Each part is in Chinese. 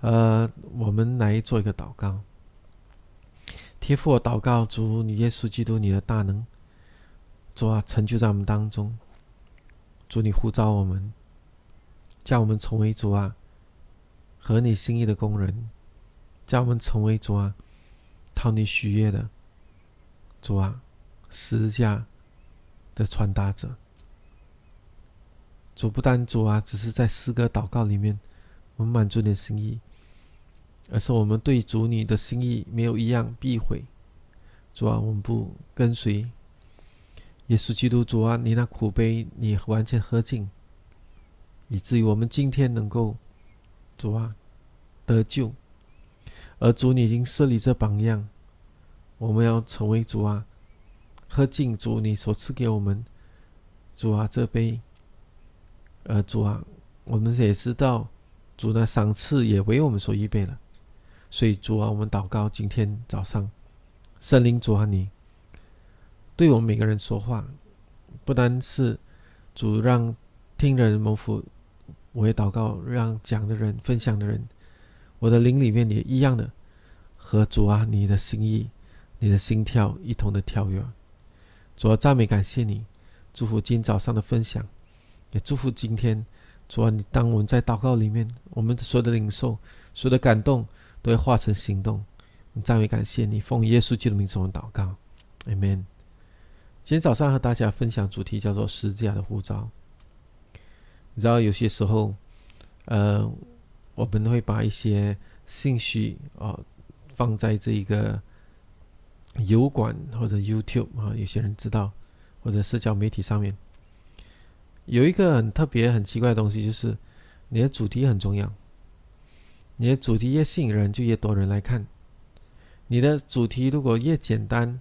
呃，我们来做一个祷告。天父，我祷告主，你耶稣基督，你的大能，主啊，成就在我们当中。主，你呼召我们，叫我们成为主啊，合你心意的工人，叫我们成为主啊，讨你喜悦的主啊，十字架的传达者。主不单主啊，只是在诗歌祷告里面，我们满足你的心意。而是我们对主你的心意没有一样避讳，主啊，我们不跟随。耶稣基督，主啊，你那苦悲你完全喝尽，以至于我们今天能够主啊得救，而主你已经设立这榜样，我们要成为主啊喝尽主你所赐给我们主啊这杯，而主啊，我们也知道主的赏赐也为我们所预备了。所以主啊，我们祷告，今天早上，圣灵主啊，你对我们每个人说话，不单是主让听的人蒙福，我也祷告让讲的人、分享的人，我的灵里面也一样的和主啊你的心意、你的心跳一同的跳跃。主啊，赞美感谢你，祝福今早上的分享，也祝福今天主啊，你当我们在祷告里面，我们所有的领受、所有的感动。都会化成行动。赞美感谢你，奉耶稣基督名我们祷告，Amen。今天早上和大家分享主题叫做十字架的护照。你知道有些时候，呃，我们会把一些信息啊放在这一个油管或者 YouTube 啊，有些人知道，或者社交媒体上面，有一个很特别、很奇怪的东西，就是你的主题很重要。你的主题越吸引人，就越多人来看。你的主题如果越简单，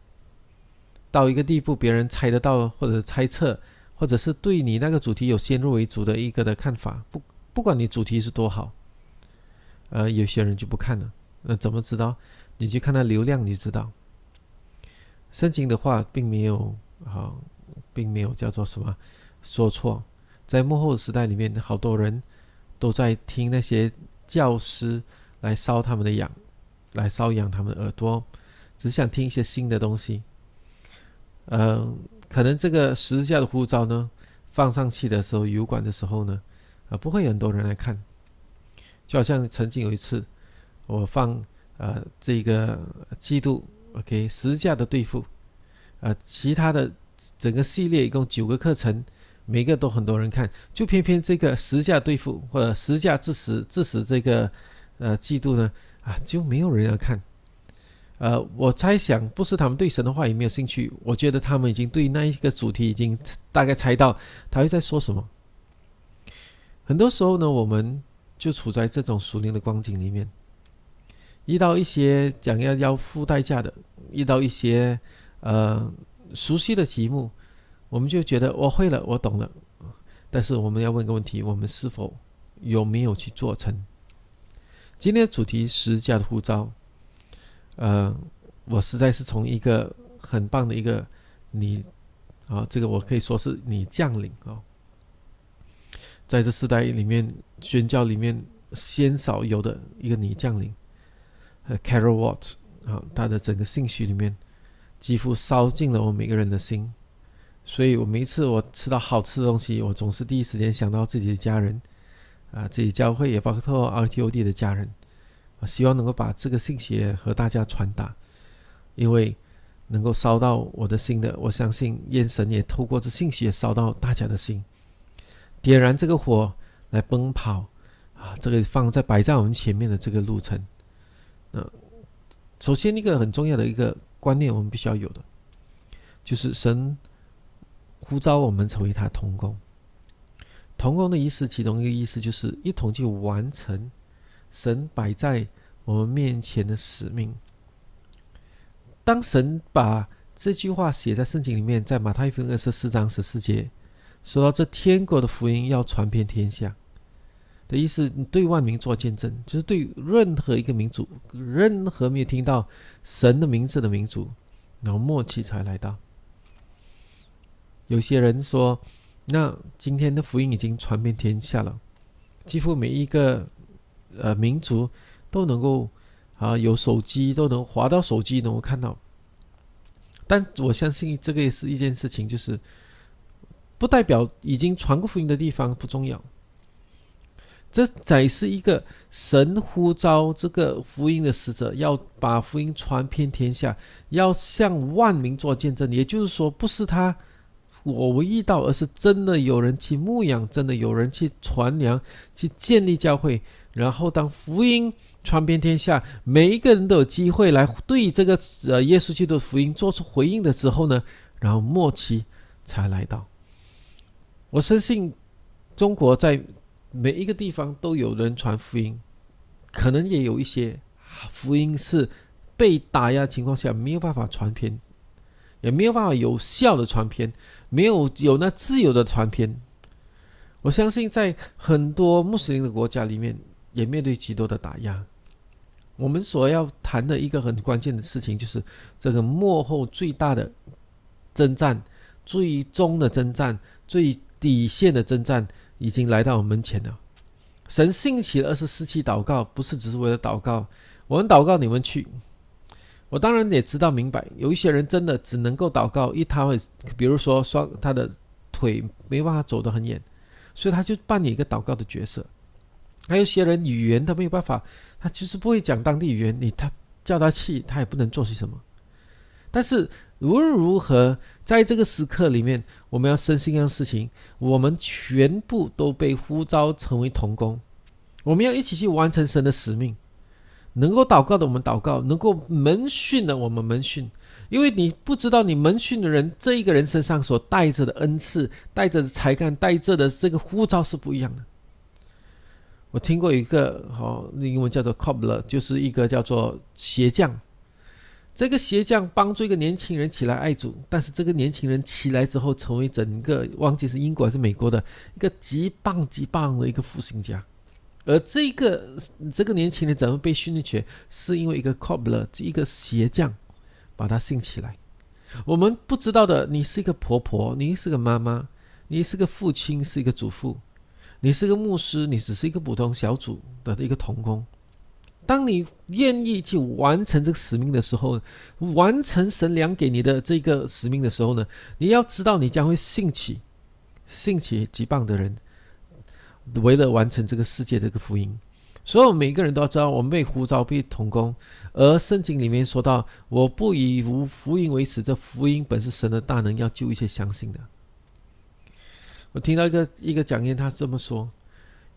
到一个地步，别人猜得到，或者猜测，或者是对你那个主题有先入为主的一个的看法，不不管你主题是多好，呃，有些人就不看了。那怎么知道？你去看那流量，你就知道。圣经的话，并没有啊，并没有叫做什么说错。在幕后的时代里面，好多人都在听那些。教师来烧他们的痒，来搔痒他们的耳朵，只想听一些新的东西。嗯，可能这个十字架的护照呢，放上去的时候，油管的时候呢，啊，不会有很多人来看。就好像曾经有一次，我放呃这个基督 OK 十字架的对付，啊，其他的整个系列一共九个课程。每个都很多人看，就偏偏这个十架对付或者十架致死致死这个呃嫉妒呢啊就没有人要看，呃我猜想不是他们对神的话也没有兴趣，我觉得他们已经对那一个主题已经大概猜到他会在说什么。很多时候呢，我们就处在这种熟灵的光景里面，遇到一些讲要要付代价的，遇到一些呃熟悉的题目。我们就觉得我会了，我懂了，但是我们要问个问题：我们是否有没有去做成？今天的主题十字架的护照，呃，我实在是从一个很棒的一个你啊，这个我可以说是你将领啊，在这时代里面宣教里面鲜少有的一个女将领呃，Carol Watt 啊，他的整个兴趣里面几乎烧尽了我们每个人的心。所以，我每一次我吃到好吃的东西，我总是第一时间想到自己的家人，啊，自己教会也包括 RTOD 的家人，我希望能够把这个信息和大家传达，因为能够烧到我的心的，我相信烟神也透过这信息也烧到大家的心，点燃这个火来奔跑，啊，这个放在摆在我们前面的这个路程，那首先一个很重要的一个观念，我们必须要有的，就是神。呼召我们成为他同工，同工的意思，其中一个意思就是一同去完成神摆在我们面前的使命。当神把这句话写在圣经里面，在马太福音二十四章十四节，说到这天国的福音要传遍天下的意思，对万民做见证，就是对任何一个民族，任何没有听到神的名字的民族，然后末期才来到。有些人说，那今天的福音已经传遍天下了，几乎每一个呃民族都能够啊有手机都能滑到手机能够看到。但我相信这个也是一件事情，就是不代表已经传过福音的地方不重要。这才是一个神呼召这个福音的使者，要把福音传遍天下，要向万民做见证。也就是说，不是他我唯一到，而是真的有人去牧养，真的有人去传扬，去建立教会。然后，当福音传遍天下，每一个人都有机会来对这个呃耶稣基督的福音做出回应的时候呢，然后末期才来到。我深信中国在。每一个地方都有人传福音，可能也有一些福音是被打压情况下没有办法传遍，也没有办法有效的传片，没有有那自由的传片。我相信在很多穆斯林的国家里面，也面对极多的打压。我们所要谈的一个很关键的事情，就是这个幕后最大的征战、最终的征战、最底线的征战。已经来到我门前了。神兴起了二十四期祷告，不是只是为了祷告。我们祷告，你们去。我当然也知道明白，有一些人真的只能够祷告，一他会，比如说双他的腿没办法走得很远，所以他就扮演一个祷告的角色。还有些人语言他没有办法，他就是不会讲当地语言，你他叫他去，他也不能做些什么。但是无论如何，在这个时刻里面，我们要深信一样事情：我们全部都被呼召成为童工，我们要一起去完成神的使命。能够祷告的我们祷告，能够门训的我们门训。因为你不知道你门训的人这一个人身上所带着的恩赐、带着的才干、带着的这个呼召是不一样的。我听过一个哦，英文叫做 cobbler，就是一个叫做鞋匠。这个鞋匠帮助一个年轻人起来爱主，但是这个年轻人起来之后，成为整个忘记是英国还是美国的一个极棒极棒的一个复兴家。而这个这个年轻人怎么被训练起来，是因为一个 cobbler，一个鞋匠把他兴起来。我们不知道的，你是一个婆婆，你是个妈妈，你是个父亲，是一个祖父，你是个牧师，你只是一个普通小组的一个童工。当你愿意去完成这个使命的时候，完成神良给你的这个使命的时候呢，你要知道，你将会兴起，兴起极棒的人，为了完成这个世界的一个福音。所有每个人都要知道，我们被呼召被同工。而圣经里面说到：“我不以无福音为耻。”这福音本是神的大能，要救一切相信的。我听到一个一个讲员，他这么说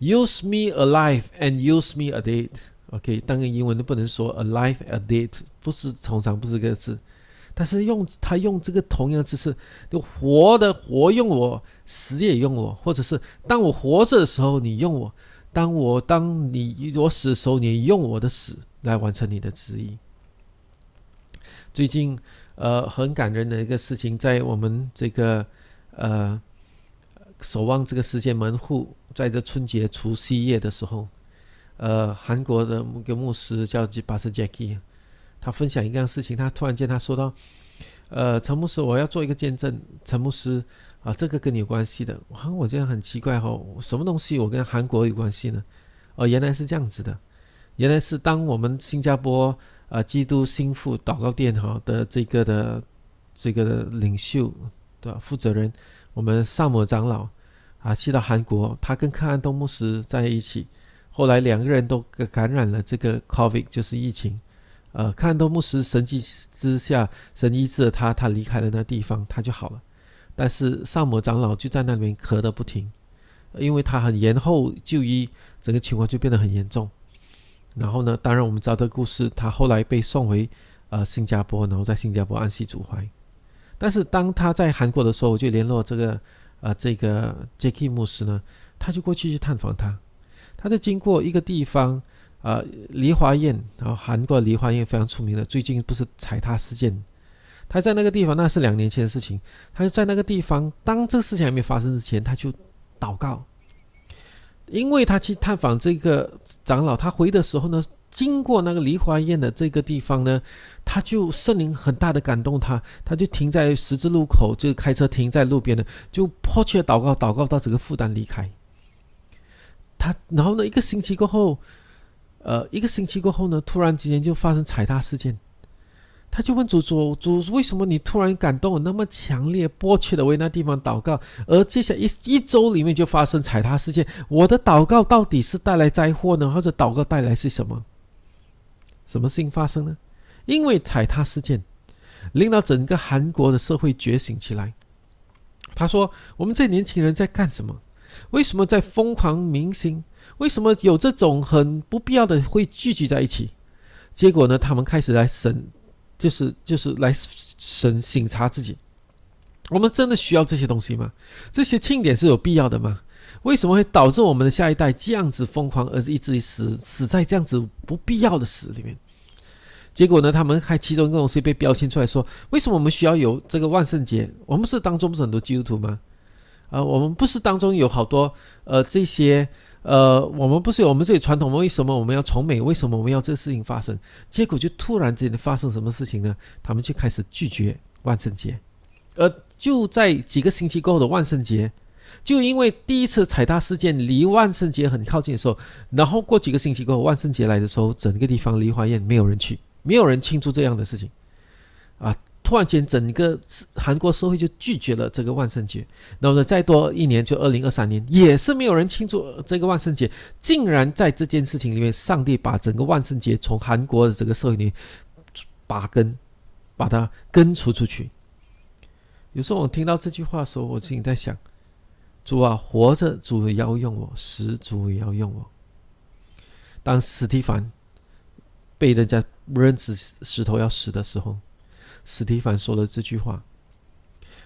：“Use me alive and use me a date。” OK，当然英文都不能说 alive a date，不是通常不是这个字，但是用他用这个同样的姿势，就活的活用我，死也用我，或者是当我活着的时候你用我，当我当你我死的时候你用我的死来完成你的旨意。最近呃很感人的一个事情，在我们这个呃守望这个世界门户，在这春节除夕夜的时候。呃，韩国的一个牧师叫巴斯杰克，他分享一样事情。他突然间他说到：“呃，陈牧师，我要做一个见证。陈牧师啊，这个跟你有关系的。哇，我这样很奇怪哈，什么东西我跟韩国有关系呢？哦，原来是这样子的。原来是当我们新加坡啊基督心腹祷告殿哈的这个的这个的领袖的负责人，我们萨摩长老啊去到韩国，他跟克安东牧师在一起。”后来两个人都感染了这个 COVID，就是疫情。呃，看到牧师神迹之下，神医治了他，他离开了那地方，他就好了。但是萨摩长老就在那边咳得不停，因为他很延后就医，整个情况就变得很严重。然后呢，当然我们知道这个故事，他后来被送回呃新加坡，然后在新加坡安息主怀。但是当他在韩国的时候，我就联络这个呃这个 Jackie 牧师呢，他就过去去探访他。他在经过一个地方，啊，梨花苑，然后韩国梨花苑非常出名的。最近不是踩踏事件，他在那个地方，那是两年前的事情。他就在那个地方，当这个事情还没发生之前，他就祷告，因为他去探访这个长老，他回的时候呢，经过那个梨花苑的这个地方呢，他就圣灵很大的感动他，他就停在十字路口，就开车停在路边的，就迫切祷告，祷告到整个负担离开。他然后呢？一个星期过后，呃，一个星期过后呢，突然之间就发生踩踏事件。他就问主主主，为什么你突然感动那么强烈，迫切的为那地方祷告，而接下来一一周里面就发生踩踏事件？我的祷告到底是带来灾祸呢，或者祷告带来是什么？什么事情发生呢？因为踩踏事件，令到整个韩国的社会觉醒起来。他说：“我们这年轻人在干什么？为什么在疯狂明星？为什么有这种很不必要的会聚集在一起？结果呢？他们开始来审。”就是就是来审审查自己，我们真的需要这些东西吗？这些庆典是有必要的吗？为什么会导致我们的下一代这样子疯狂，而是一直死死在这样子不必要的死里面？结果呢？他们还其中一个东西被标签出来说：为什么我们需要有这个万圣节？我们是当中不是很多基督徒吗？啊，我们不是当中有好多呃这些。呃，我们不是有我们这里传统吗？为什么我们要崇美？为什么我们要这事情发生？结果就突然之间发生什么事情呢？他们就开始拒绝万圣节，而就在几个星期过后的万圣节，就因为第一次踩踏事件离万圣节很靠近的时候，然后过几个星期过后，万圣节来的时候，整个地方梨花宴没有人去，没有人庆祝这样的事情，突然间，整个韩国社会就拒绝了这个万圣节。然后呢，再多一年，就二零二三年，也是没有人庆祝这个万圣节。竟然在这件事情里面，上帝把整个万圣节从韩国的这个社会里拔根，把它根除出去。有时候我听到这句话的时候，我心里在想：主啊，活着主也要用我，死主也要用我。当史蒂凡被人家扔死石头要死的时候。史蒂凡说了这句话：“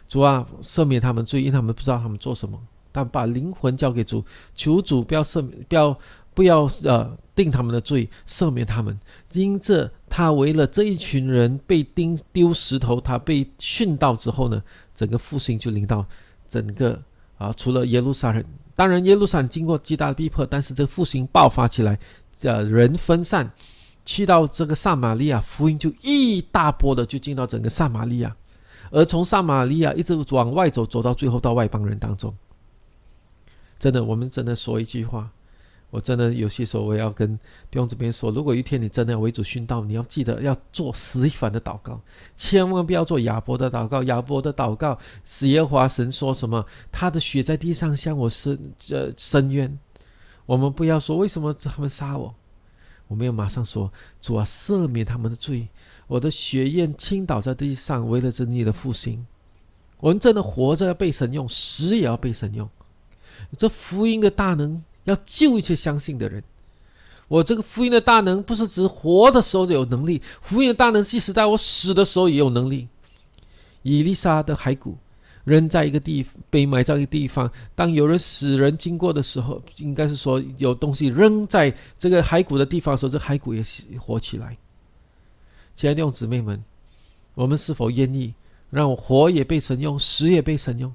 主啊，赦免他们罪，因他们不知道他们做什么。但把灵魂交给主，求主不要赦免，不要不要呃定他们的罪，赦免他们。因这他为了这一群人被钉丢石头，他被训到之后呢，整个复兴就临到整个啊，除了耶路撒冷，当然耶路撒冷经过极大的逼迫，但是这复兴爆发起来，呃，人分散。”去到这个撒玛利亚，福音就一大波的就进到整个撒玛利亚，而从撒玛利亚一直往外走，走到最后到外邦人当中。真的，我们真的说一句话，我真的有些时候我要跟弟兄这边说，如果一天你真的要为主殉道，你要记得要做死一凡的祷告，千万不要做亚伯的祷告。亚伯的祷告，死耶华神说什么？他的血在地上向我伸呃伸冤。我们不要说为什么他们杀我。我没有马上说主啊，赦免他们的罪。我的血液倾倒在地上，为了真理的复兴。我们真的活着要被神用，死也要被神用。这福音的大能要救一切相信的人。我这个福音的大能不是指活的时候就有能力，福音的大能即使在我死的时候也有能力。伊丽莎的骸骨。扔在一个地被埋在一个地方，当有人死人经过的时候，应该是说有东西扔在这个骸骨的地方的时候，这骸骨也死活起来。亲爱的弟兄姊妹们，我们是否愿意让活也被神用，死也被神用？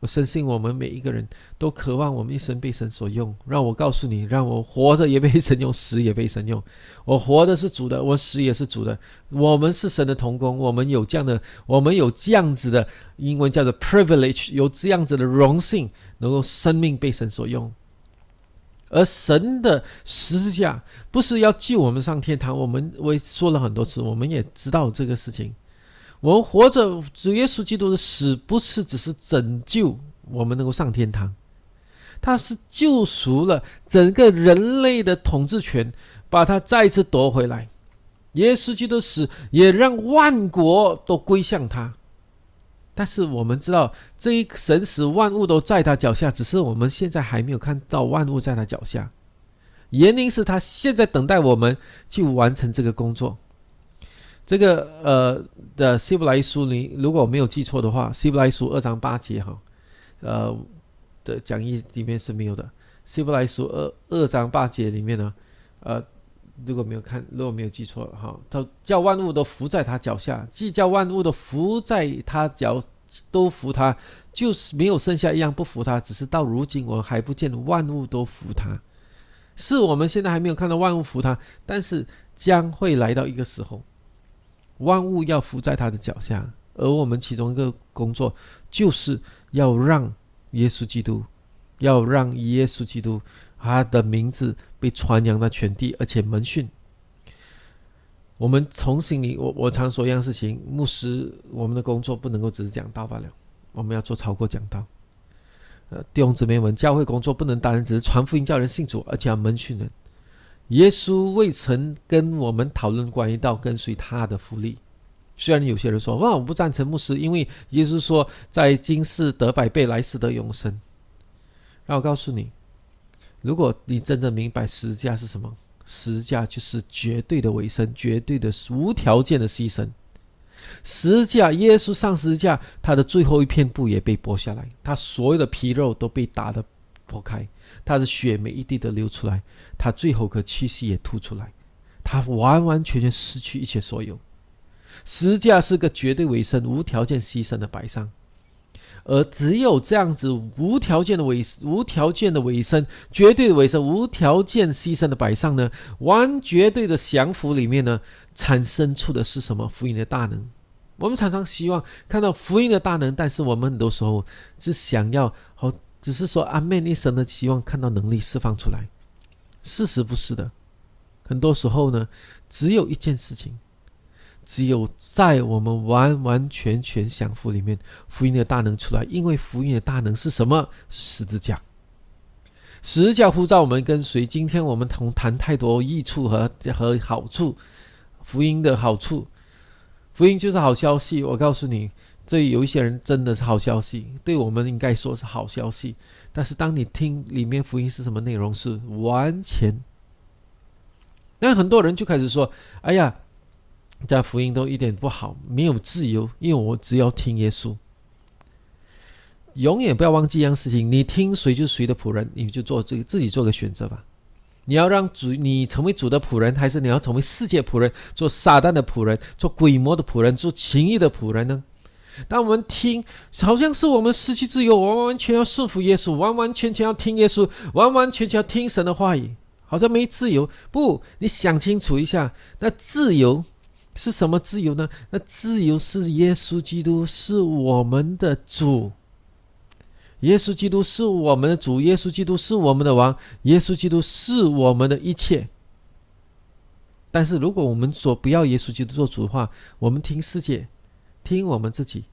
我深信我们每一个人都渴望我们一生被神所用。让我告诉你，让我活着也被神用，死也被神用。我活的是主的，我死也是主的。我们是神的同工，我们有这样的，我们有这样子的英文叫做 privilege，有这样子的荣幸，能够生命被神所用。而神的十字架不是要救我们上天堂，我们我也说了很多次，我们也知道这个事情。我们活着，主耶稣基督的死不是只是拯救我们能够上天堂，他是救赎了整个人类的统治权，把他再次夺回来。耶稣基督死也让万国都归向他。但是我们知道，这一神使万物都在他脚下，只是我们现在还没有看到万物在他脚下。原因是他现在等待我们去完成这个工作。这个呃的希伯来书里，如果我没有记错的话，希伯来书二章八节哈，呃的讲义里面是没有的。希伯来书二二章八节里面呢，呃，如果没有看，如果没有记错哈，他叫万物都伏在他脚下，既叫万物都伏在他脚，都服他，就是没有剩下一样不服他。只是到如今，我还不见万物都服他，是我们现在还没有看到万物服他，但是将会来到一个时候。万物要伏在他的脚下，而我们其中一个工作，就是要让耶稣基督，要让耶稣基督他的名字被传扬到全地，而且门训。我们从心里，我我常说一样事情：牧师，我们的工作不能够只是讲道罢了，我们要做超过讲道。呃，弟兄姊妹们，教会工作不能单只是传福音叫人信主，而且要门训人。耶稣未曾跟我们讨论关于到跟随他的福利。虽然有些人说：“哇，我不赞成牧师，因为耶稣说在今世得百倍，来世得永生。”让我告诉你，如果你真的明白十字架是什么，十字架就是绝对的委身，绝对的无条件的牺牲。十字架，耶稣上十字架，他的最后一片布也被剥下来，他所有的皮肉都被打的破开，他的血每一滴的流出来，他最后个气息也吐出来，他完完全全失去一切所有。十字架是个绝对委身、无条件牺牲的摆上，而只有这样子无条件的委、无条件的委身、绝对的委身、无条件牺牲的摆上呢，完绝对的降服里面呢，产生出的是什么？福音的大能。我们常常希望看到福音的大能，但是我们很多时候只想要好，只是说阿妹一生的希望看到能力释放出来。事实不是的，很多时候呢，只有一件事情。只有在我们完完全全降服里面，福音的大能出来。因为福音的大能是什么？十字架。十字架呼召我们跟随。今天我们同谈太多益处和和好处，福音的好处，福音就是好消息。我告诉你，这有一些人真的是好消息，对我们应该说是好消息。但是当你听里面福音是什么内容，是完全。那很多人就开始说：“哎呀。”这福音都一点不好，没有自由，因为我只要听耶稣。永远不要忘记一样事情：你听谁就是谁的仆人，你就做这个自己做个选择吧。你要让主，你成为主的仆人，还是你要成为世界仆人，做撒旦的仆人，做鬼魔的仆人，做情欲的仆人呢？当我们听，好像是我们失去自由，完完全全要顺服耶稣，完完全全要听耶稣，完完全全要听神的话语，好像没自由。不，你想清楚一下，那自由。是什么自由呢？那自由是耶稣基督是我们的主，耶稣基督是我们的主，耶稣基督是我们的王，耶稣基督是我们的一切。但是，如果我们说不要耶稣基督做主的话，我们听世界，听我们自己，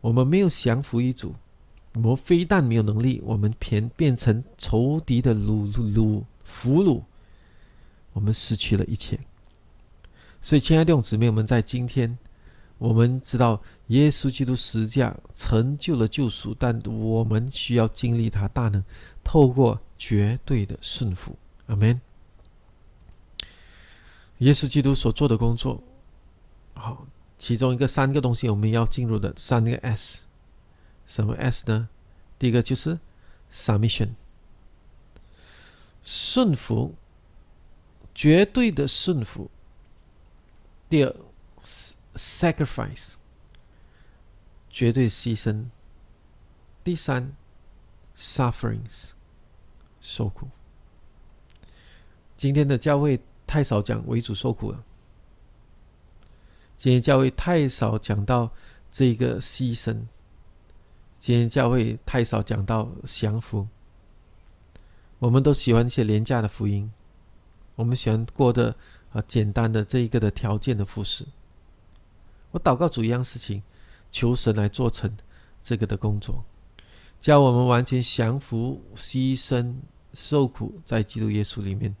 我们没有降服于主，我们非但没有能力，我们偏变成仇敌的掳掳俘虏，我们失去了一切。所以，亲爱的弟兄姊妹我们，在今天，我们知道耶稣基督十架成就了救赎，但我们需要经历他大能，透过绝对的顺服。阿门。耶稣基督所做的工作，好，其中一个三个东西我们要进入的三个 S，什么 S 呢？第一个就是 submission，顺服，绝对的顺服。第二，sacrifice，绝对牺牲。第三，sufferings，受苦。今天的教会太少讲为主受苦了。今天教会太少讲到这个牺牲。今天教会太少讲到降服。我们都喜欢一些廉价的福音，我们喜欢过的。啊，简单的这一个的条件的服饰。我祷告主一样事情，求神来做成这个的工作，叫我们完全降服、牺牲、受苦，在基督耶稣里面。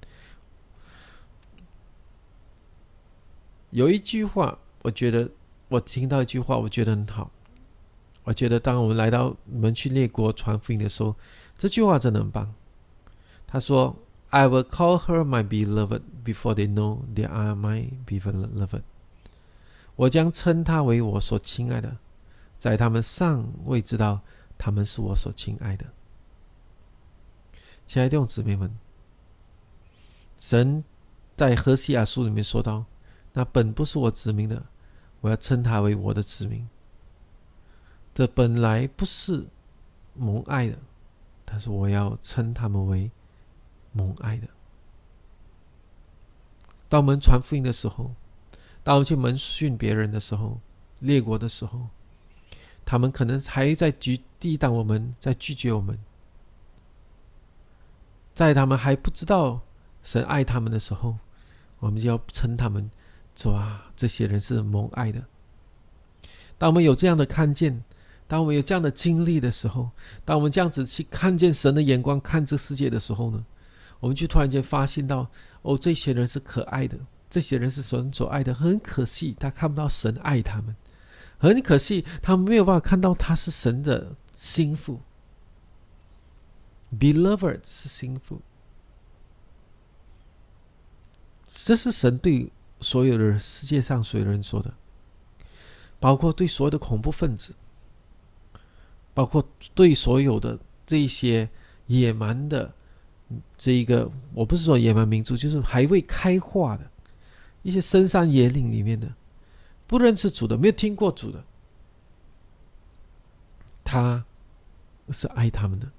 有一句话，我觉得我听到一句话，我觉得很好。我觉得当我们来到门去列国传福音的时候，这句话真的很棒。他说。I will call her my beloved before they know they are my beloved。我将称她为我所亲爱的，在他们尚未知道他们是我所亲爱的。亲爱的弟兄姊妹们，神在何西亚书里面说到：“那本不是我指明的，我要称他为我的子民。这本来不是蒙爱的，但是我要称他们为。”蒙爱的。当我们传福音的时候，当我们去门训别人的时候，列国的时候，他们可能还在拒抵挡我们，在拒绝我们。在他们还不知道神爱他们的时候，我们就要称他们说啊，这些人是蒙爱的。当我们有这样的看见，当我们有这样的经历的时候，当我们这样子去看见神的眼光看这世界的时候呢，我们就突然间发现到，哦，这些人是可爱的，这些人是神所爱的。很可惜，他看不到神爱他们；很可惜，他们没有办法看到他是神的心腹，beloved 是心腹。这是神对所有的世界上所有人说的。包括对所有的恐怖分子，包括对所有的这一些野蛮的这一个，我不是说野蛮民族，就是还未开化的一些深山野岭里面的不认识主的、没有听过主的，他是爱他们的。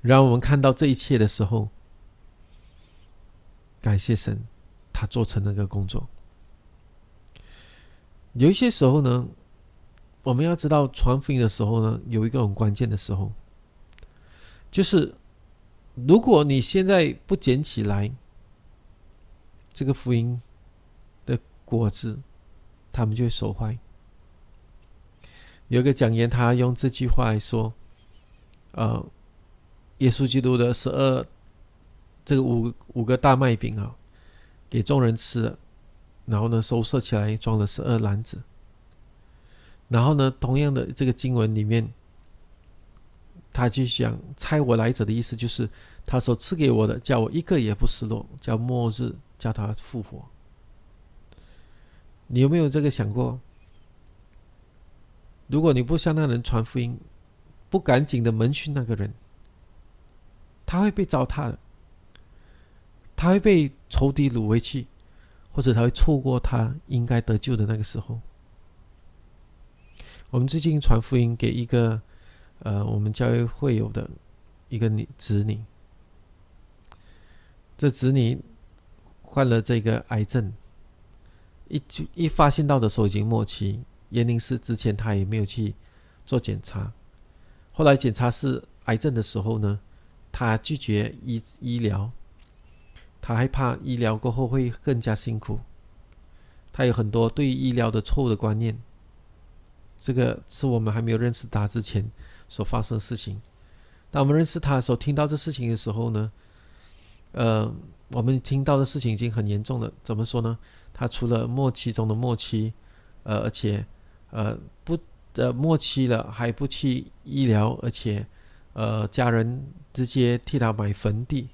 让我们看到这一切的时候，感谢神，他做成那个工作。有一些时候呢，我们要知道传福音的时候呢，有一个很关键的时候，就是如果你现在不捡起来这个福音的果子，他们就会受坏。有一个讲员，他用这句话来说：“呃，耶稣基督的十二这个五五个大麦饼啊，给众人吃了。”然后呢，收拾起来装了十二篮子。然后呢，同样的这个经文里面，他就讲猜我来者的意思就是，他所赐给我的，叫我一个也不失落，叫末日叫他复活。你有没有这个想过？如果你不向那人传福音，不赶紧的门训那个人，他会被糟蹋的，他会被仇敌掳回去。或者他会错过他应该得救的那个时候。我们最近传福音给一个呃，我们教会会有的一个女子女，这子女患了这个癌症，一就一发现到的时候已经末期，严宁是之前他也没有去做检查，后来检查是癌症的时候呢，他拒绝医医疗。他害怕医疗过后会更加辛苦，他有很多对医疗的错误的观念。这个是我们还没有认识他之前所发生的事情。当我们认识他的时候，听到这事情的时候呢，呃，我们听到的事情已经很严重了。怎么说呢？他除了末期中的末期，呃，而且呃不呃末期了还不去医疗，而且呃家人直接替他买坟地。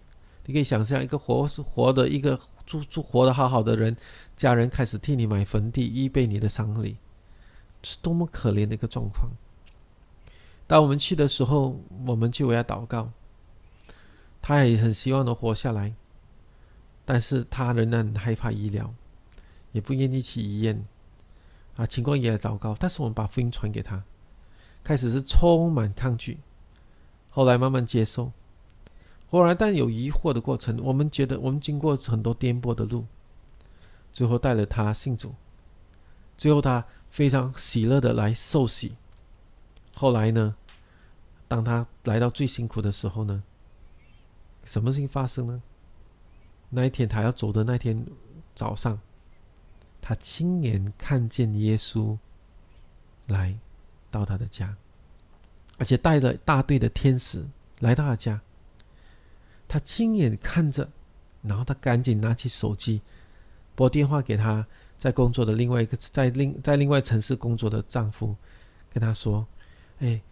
你可以想象一个活活的一个住住活的好好的人，家人开始替你买坟地，预备你的丧礼，是多么可怜的一个状况。当我们去的时候，我们就为他祷告，他也很希望能活下来，但是他仍然很害怕医疗，也不愿意去医院，啊，情况也很糟糕。但是我们把福音传给他，开始是充满抗拒，后来慢慢接受。忽然，但有疑惑的过程，我们觉得我们经过很多颠簸的路，最后带了他信主，最后他非常喜乐的来受洗。后来呢，当他来到最辛苦的时候呢，什么事情发生呢？那一天他要走的那天早上，他亲眼看见耶稣来到他的家，而且带了大队的天使来到他家。他亲眼看着，然后他赶紧拿起手机，拨电话给他在工作的另外一个在另在另外城市工作的丈夫，跟他说：“哎，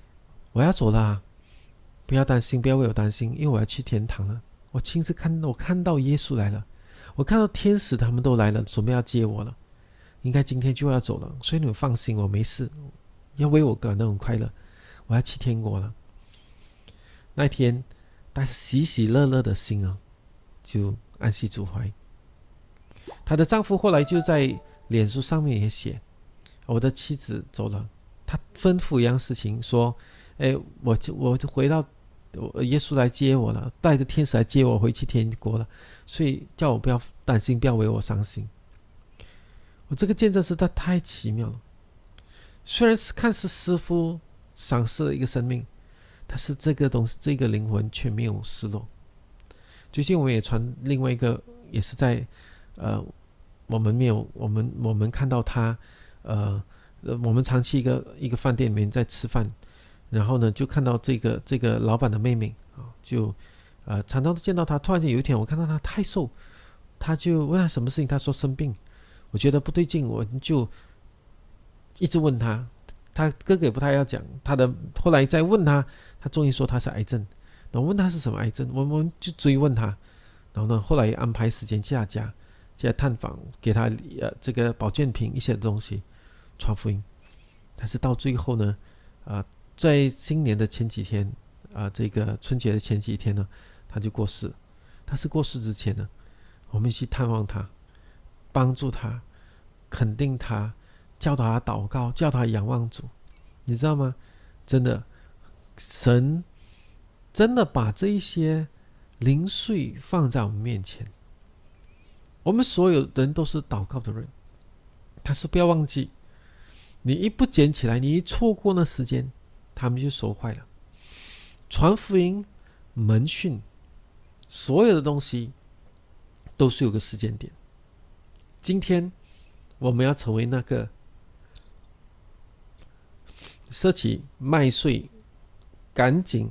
我要走了，不要担心，不要为我担心，因为我要去天堂了。我亲自看，我看到耶稣来了，我看到天使他们都来了，准备要接我了，应该今天就要走了。所以你们放心，我没事，要为我感到很快乐，我要去天国了。那天。”但是喜喜乐乐的心啊，就安息主怀。她的丈夫后来就在脸书上面也写：“我的妻子走了，他吩咐一样事情，说：‘哎，我就我就回到耶稣来接我了，带着天使来接我回去天国了，所以叫我不要担心，不要为我伤心。’我这个见证实在太奇妙了。虽然是看似师傅赏赐了一个生命。”但是这个东西，这个灵魂却没有失落。最近我们也传另外一个，也是在呃，我们没有，我们我们看到他，呃，我们长期一个一个饭店里面在吃饭，然后呢，就看到这个这个老板的妹妹啊，就呃常常都见到他。突然间有一天，我看到他太瘦，他就问他什么事情，他说生病，我觉得不对劲，我就一直问他。他哥哥也不太要讲，他的后来再问他，他终于说他是癌症。然后问他是什么癌症，我们就追问他。然后呢，后来安排时间去他家，去探访，给他呃这个保健品一些东西，传福音。但是到最后呢，啊，在新年的前几天，啊，这个春节的前几天呢，他就过世。他是过世之前呢，我们去探望他，帮助他，肯定他。教导他祷告，教他仰望主，你知道吗？真的，神真的把这一些零碎放在我们面前。我们所有人都是祷告的人，但是不要忘记，你一不捡起来，你一错过那时间，他们就收坏了。传福音、门训，所有的东西都是有个时间点。今天我们要成为那个。舍弃麦穗，赶紧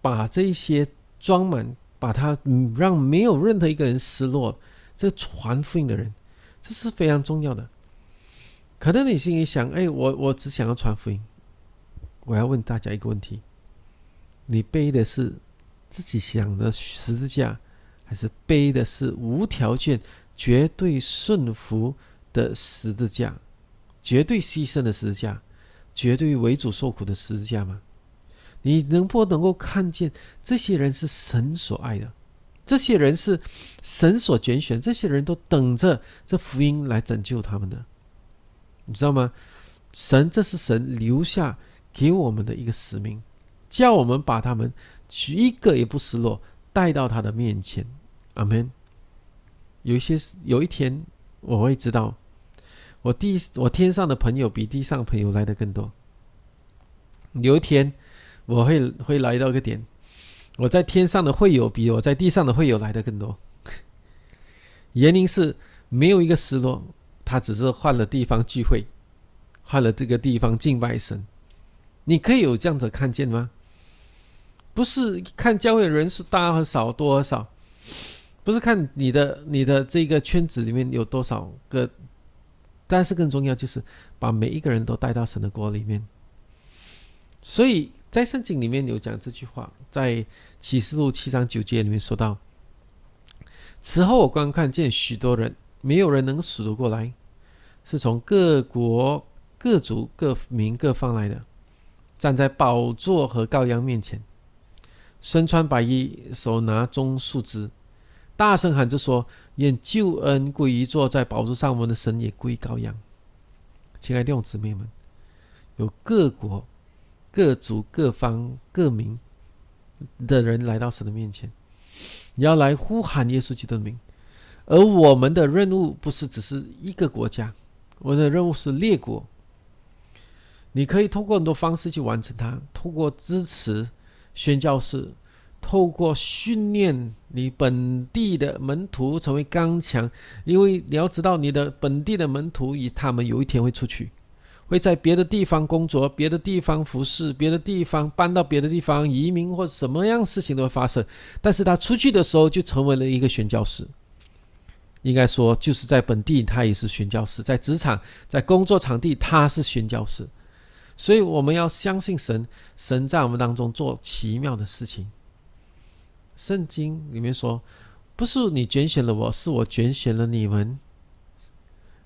把这些装满，把它让没有任何一个人失落。这传福音的人，这是非常重要的。可能你心里想：“哎，我我只想要传福音。”我要问大家一个问题：你背的是自己想的十字架，还是背的是无条件、绝对顺服的十字架，绝对牺牲的十字架？绝对为主受苦的十字架吗？你能不能够看见这些人是神所爱的？这些人是神所拣选，这些人都等着这福音来拯救他们的，你知道吗？神，这是神留下给我们的一个使命，叫我们把他们一个也不失落带到他的面前。阿门。有一些有一天我会知道。我地我天上的朋友比地上朋友来的更多。有一天我会会来到一个点，我在天上的会友比我在地上的会友来的更多。原因是没有一个失落，他只是换了地方聚会，换了这个地方敬拜神。你可以有这样子看见吗？不是看教会人数大和少多和少，不是看你的你的这个圈子里面有多少个。但是更重要就是把每一个人都带到神的国里面。所以在圣经里面有讲这句话，在启示录七章九节里面说到：“此后我观看见许多人，没有人能数得过来，是从各国、各族、各民、各方来的，站在宝座和羔羊面前，身穿白衣，手拿棕树枝。”大声喊着说：“愿救恩归于坐在宝座上，我们的神也归羔羊。”亲爱的弟兄姊妹们，有各国、各族、各方、各民的人来到神的面前，你要来呼喊耶稣基督的名。而我们的任务不是只是一个国家，我们的任务是列国。你可以通过很多方式去完成它，通过支持宣教士。透过训练你本地的门徒成为刚强，因为你要知道，你的本地的门徒，以他们有一天会出去，会在别的地方工作，别的地方服侍，别的地方搬到别的地方移民或者什么样事情都会发生。但是他出去的时候就成为了一个宣教士，应该说就是在本地他也是宣教士，在职场在工作场地他是宣教士，所以我们要相信神，神在我们当中做奇妙的事情。圣经里面说：“不是你拣选了我，是我拣选了你们。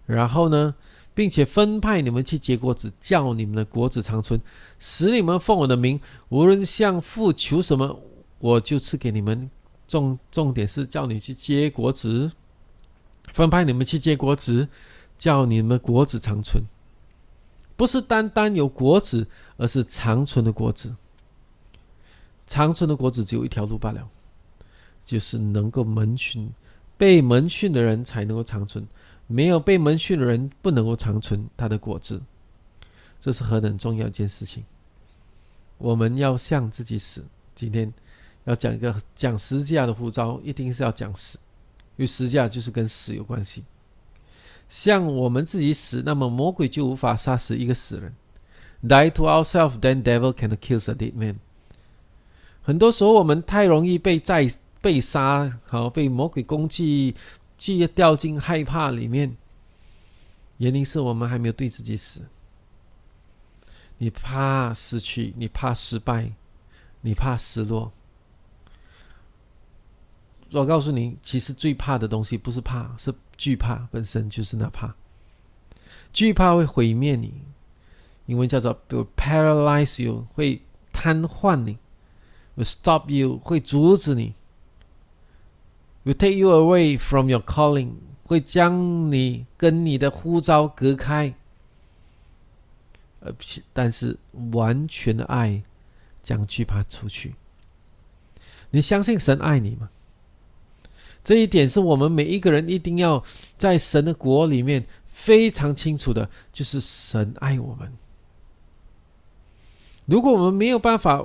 然后呢，并且分派你们去结果子，叫你们的果子长存，使你们奉我的名，无论向父求什么，我就赐给你们。重重点是叫你去结果子，分派你们去结果子，叫你们果子长存。不是单单有果子，而是长存的果子。长存的果子只有一条路罢了。”就是能够门训，被门训的人才能够长存，没有被门训的人不能够长存他的果子，这是何等重要一件事情！我们要向自己死。今天要讲一个讲十字架的呼召，一定是要讲死，因为十字架就是跟死有关系。向我们自己死，那么魔鬼就无法杀死一个死人。Die to ourselves, then devil can kill a dead man。很多时候我们太容易被在被杀，好被魔鬼攻击，去掉进害怕里面。原因是我们还没有对自己死。你怕失去，你怕失败，你怕失落。我告诉你，其实最怕的东西不是怕，是惧怕本身就是那怕。惧怕会毁灭你，英文叫做 paralyze you，会瘫痪你 stop you，会阻止你；will take you away from your calling，会将你跟你的呼召隔开。呃，但是完全的爱将惧怕出去。你相信神爱你吗？这一点是我们每一个人一定要在神的国里面非常清楚的，就是神爱我们。如果我们没有办法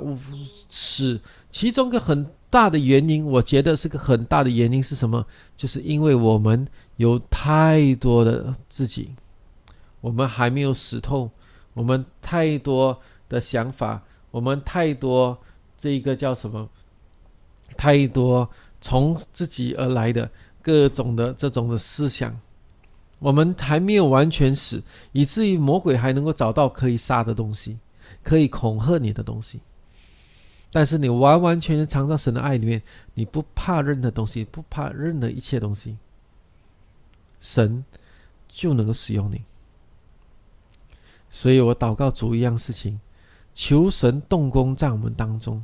使其中一个很大的原因，我觉得是个很大的原因是什么？就是因为我们有太多的自己，我们还没有死透，我们太多的想法，我们太多这一个叫什么？太多。从自己而来的各种的这种的思想，我们还没有完全死，以至于魔鬼还能够找到可以杀的东西，可以恐吓你的东西。但是你完完全全藏在神的爱里面，你不怕任何东西，不怕任何一切东西，神就能够使用你。所以我祷告主一样事情，求神动工在我们当中，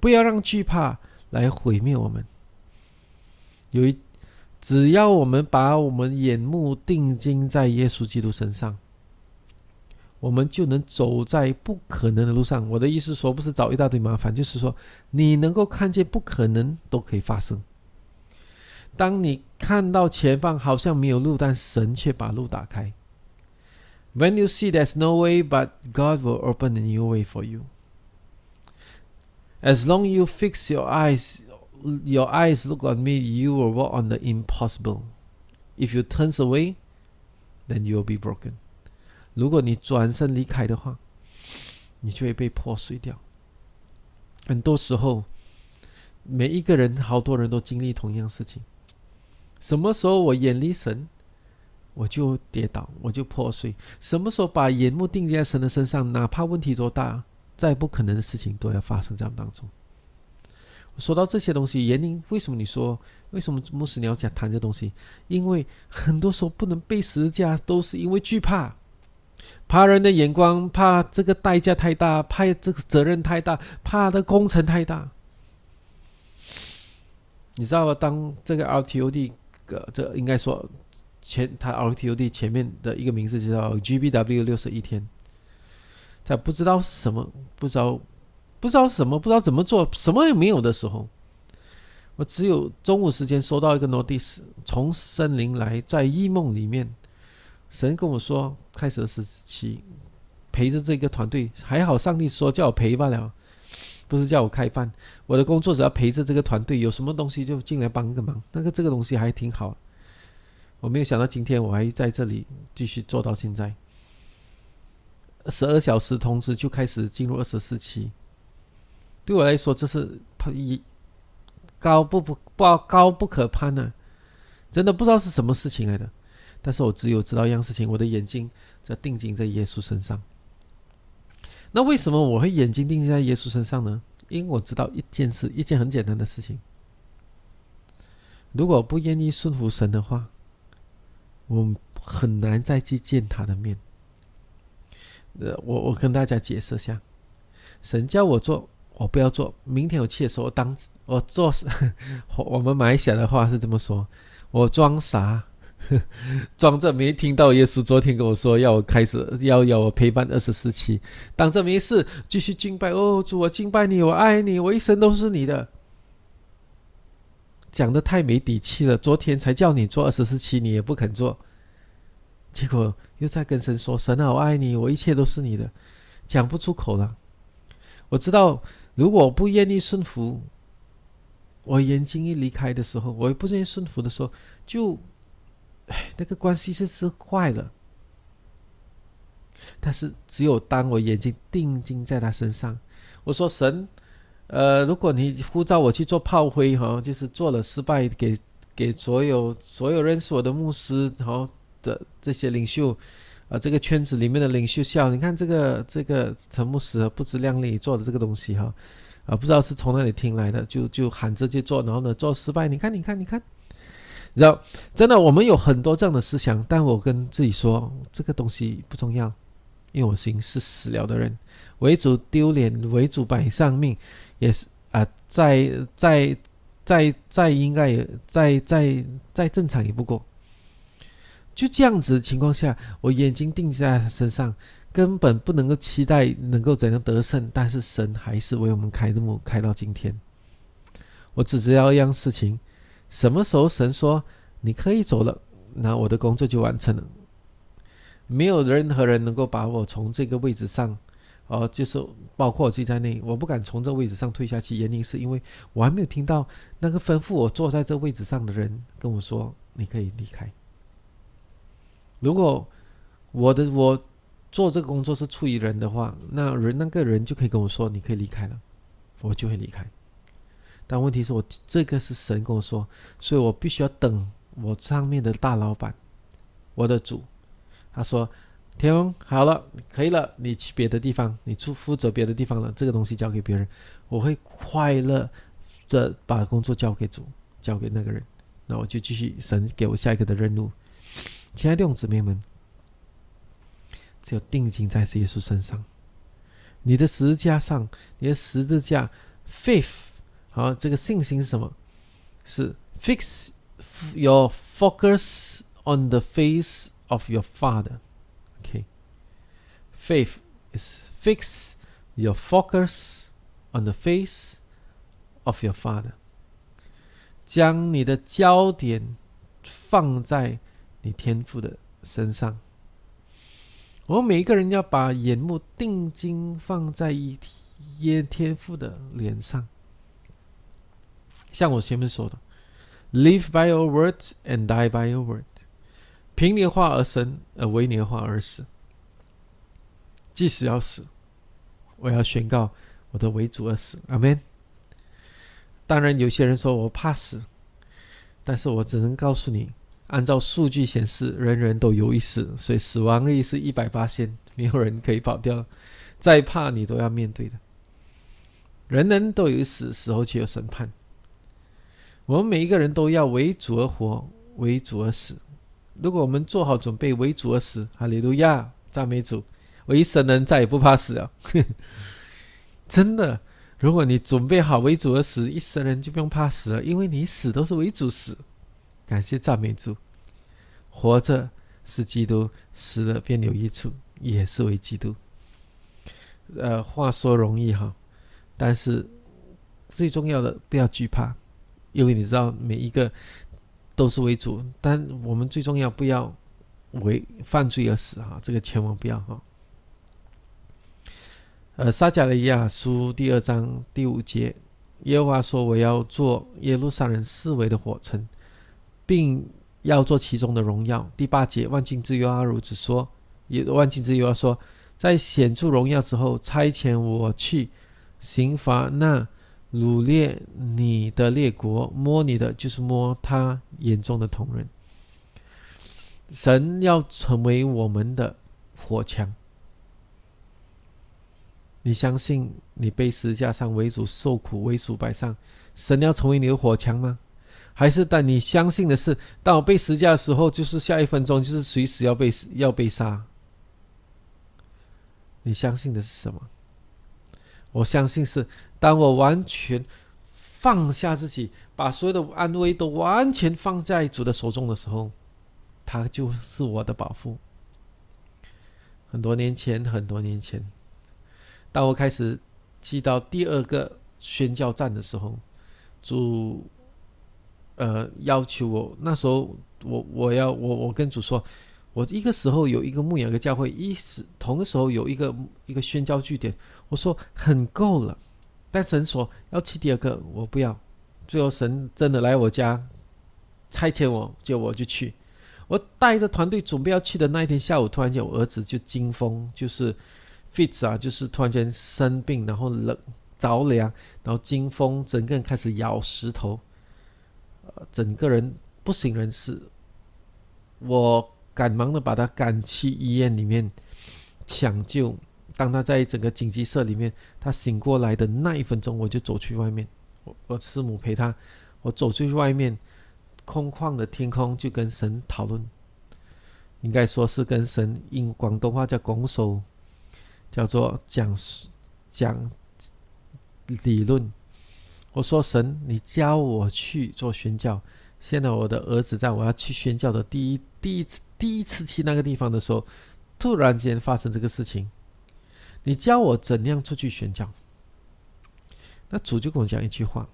不要让惧怕。来毁灭我们。有一，只要我们把我们眼目定睛在耶稣基督身上，我们就能走在不可能的路上。我的意思说，不是找一大堆麻烦，就是说，你能够看见不可能都可以发生。当你看到前方好像没有路，但神却把路打开。When you see there's no way, but God will open a new way for you. As long you fix your eyes, your eyes look on me, you will walk on the impossible. If you turn away, then you will be broken. 如果你转身离开的话，你就会被破碎掉。很多时候，每一个人，好多人都经历同样事情。什么时候我远离神，我就跌倒，我就破碎。什么时候把眼目定在神的身上，哪怕问题多大。再不可能的事情都要发生在当中。说到这些东西，原因为什么？你说为什么牧师你要讲谈这东西？因为很多时候不能背十字架，都是因为惧怕，怕人的眼光，怕这个代价太大，怕这个责任太大，怕的工程太大。你知道吗，当这个 RTOD，呃这应该说前，它 RTOD 前面的一个名字叫 GBW 六十一天。在不知道是什么，不知道，不知道什么，不知道怎么做，什么也没有的时候，我只有中午时间收到一个 notice，从森林来，在异梦里面，神跟我说，开始时期陪着这个团队，还好上帝说叫我陪罢了，不是叫我开饭。我的工作只要陪着这个团队，有什么东西就进来帮个忙，那个这个东西还挺好。我没有想到今天我还在这里继续做到现在。十二小时同时就开始进入二十四期，对我来说这是一高不不不高不可攀呢，真的不知道是什么事情来的。但是我只有知道一样事情，我的眼睛在定睛在耶稣身上。那为什么我会眼睛定睛在耶稣身上呢？因为我知道一件事，一件很简单的事情：如果不愿意顺服神的话，我很难再去见他的面。呃，我我跟大家解释下，神叫我做，我不要做。明天我去的时候，当我做，我们马来的话是这么说：我装傻，装着没听到耶稣昨天跟我说要我开始要要我陪伴二十四期，当着没事继续敬拜。哦，主，我敬拜你，我爱你，我一生都是你的。讲的太没底气了。昨天才叫你做二十四期，你也不肯做。结果又在跟神说：“神啊，我爱你，我一切都是你的。”讲不出口了。我知道，如果不愿意顺服，我眼睛一离开的时候，我也不愿意顺服的时候，就，哎，那个关系是是坏了。但是只有当我眼睛定睛在他身上，我说神，呃，如果你呼召我去做炮灰哈，就是做了失败，给给所有所有认识我的牧师哈的这些领袖。啊，这个圈子里面的领袖笑，你看这个这个陈牧师不知量力做的这个东西哈，啊，不知道是从哪里听来的，就就喊着去做，然后呢做失败，你看你看你看，然后真的我们有很多这样的思想，但我跟自己说，这个东西不重要，因为我心是死了的人，为主丢脸，为主摆上命，也是啊，再再再再应该也再再再正常也不过。就这样子的情况下，我眼睛定在他身上，根本不能够期待能够怎样得胜。但是神还是为我们开幕，开到今天。我只知道一样事情：什么时候神说你可以走了，那我的工作就完成了。没有任何人能够把我从这个位置上，哦，就是包括我自己在内，我不敢从这个位置上退下去。原因是因为我还没有听到那个吩咐我坐在这位置上的人跟我说：“你可以离开。”如果我的我做这个工作是出于人的话，那人那个人就可以跟我说你可以离开了，我就会离开。但问题是我这个是神跟我说，所以我必须要等我上面的大老板，我的主，他说天翁好了，可以了，你去别的地方，你出负责别的地方了，这个东西交给别人，我会快乐的把工作交给主，交给那个人，那我就继续神给我下一个的任务。亲爱的弟兄姊妹们，只有定睛在耶稣身上，你的十字架上，你的十字架，faith，好，这个信心是什么？是 fix your focus on the face of your Father。OK，faith is fix your focus on the face of your Father，将你的焦点放在。你天赋的身上，我们每一个人要把眼目定睛放在一天天赋的脸上。像我前面说的，“Live by your word and die by your word”，凭你的话而生，而为你的话而死。即使要死，我要宣告我的为主而死。阿门。当然，有些人说我怕死，但是我只能告诉你。按照数据显示，人人都有一死，所以死亡率是一百八千，没有人可以跑掉。再怕你都要面对的。人人都有死，死后却有审判。我们每一个人都要为主而活，为主而死。如果我们做好准备为主而死，哈利路亚，赞美主！我一生人再也不怕死了。真的，如果你准备好为主而死，一生人就不用怕死了，因为你死都是为主死。感谢赞美主，活着是基督，死了便有益处，也是为基督。呃，话说容易哈，但是最重要的不要惧怕，因为你知道每一个都是为主，但我们最重要不要为犯罪而死哈，这个千万不要哈。呃，撒迦利亚书第二章第五节，耶和华说：“我要做耶路撒冷四围的火城。”并要做其中的荣耀。第八节，万金之优阿如此说，也万金之优阿说，在显著荣耀之后，差遣我去刑罚那掳掠你的列国，摸你的就是摸他眼中的同人。神要成为我们的火枪。你相信你被十字架上为主受苦，为主摆上，神要成为你的火枪吗？还是但你相信的是，当我被十架的时候，就是下一分钟，就是随时要被要被杀。你相信的是什么？我相信是，当我完全放下自己，把所有的安危都完全放在主的手中的时候，他就是我的保护。很多年前，很多年前，当我开始去到第二个宣教站的时候，主。呃，要求我那时候，我我要我我跟主说，我一个时候有一个牧养的教会，一时同时候有一个一个宣教据点。我说很够了，但神说要去第二个，我不要。最后神真的来我家，差遣我，就我就去。我带着团队准备要去的那一天下午，突然间我儿子就惊风，就是 fits 啊，就是突然间生病，然后冷着凉，然后惊风，整个人开始咬石头，呃，整个人不省人事。我赶忙的把他赶去医院里面抢救。当他在整个紧急室里面，他醒过来的那一分钟，我就走去外面。我我师母陪他，我走出去外面，空旷的天空就跟神讨论，应该说是跟神用广东话叫“拱手”，叫做讲讲理论。我说神，你教我去做宣教。现在我的儿子在我要去宣教的第一第一次第一次去那个地方的时候，突然间发生这个事情。你教我怎样出去宣教？那主就跟我讲一句话：“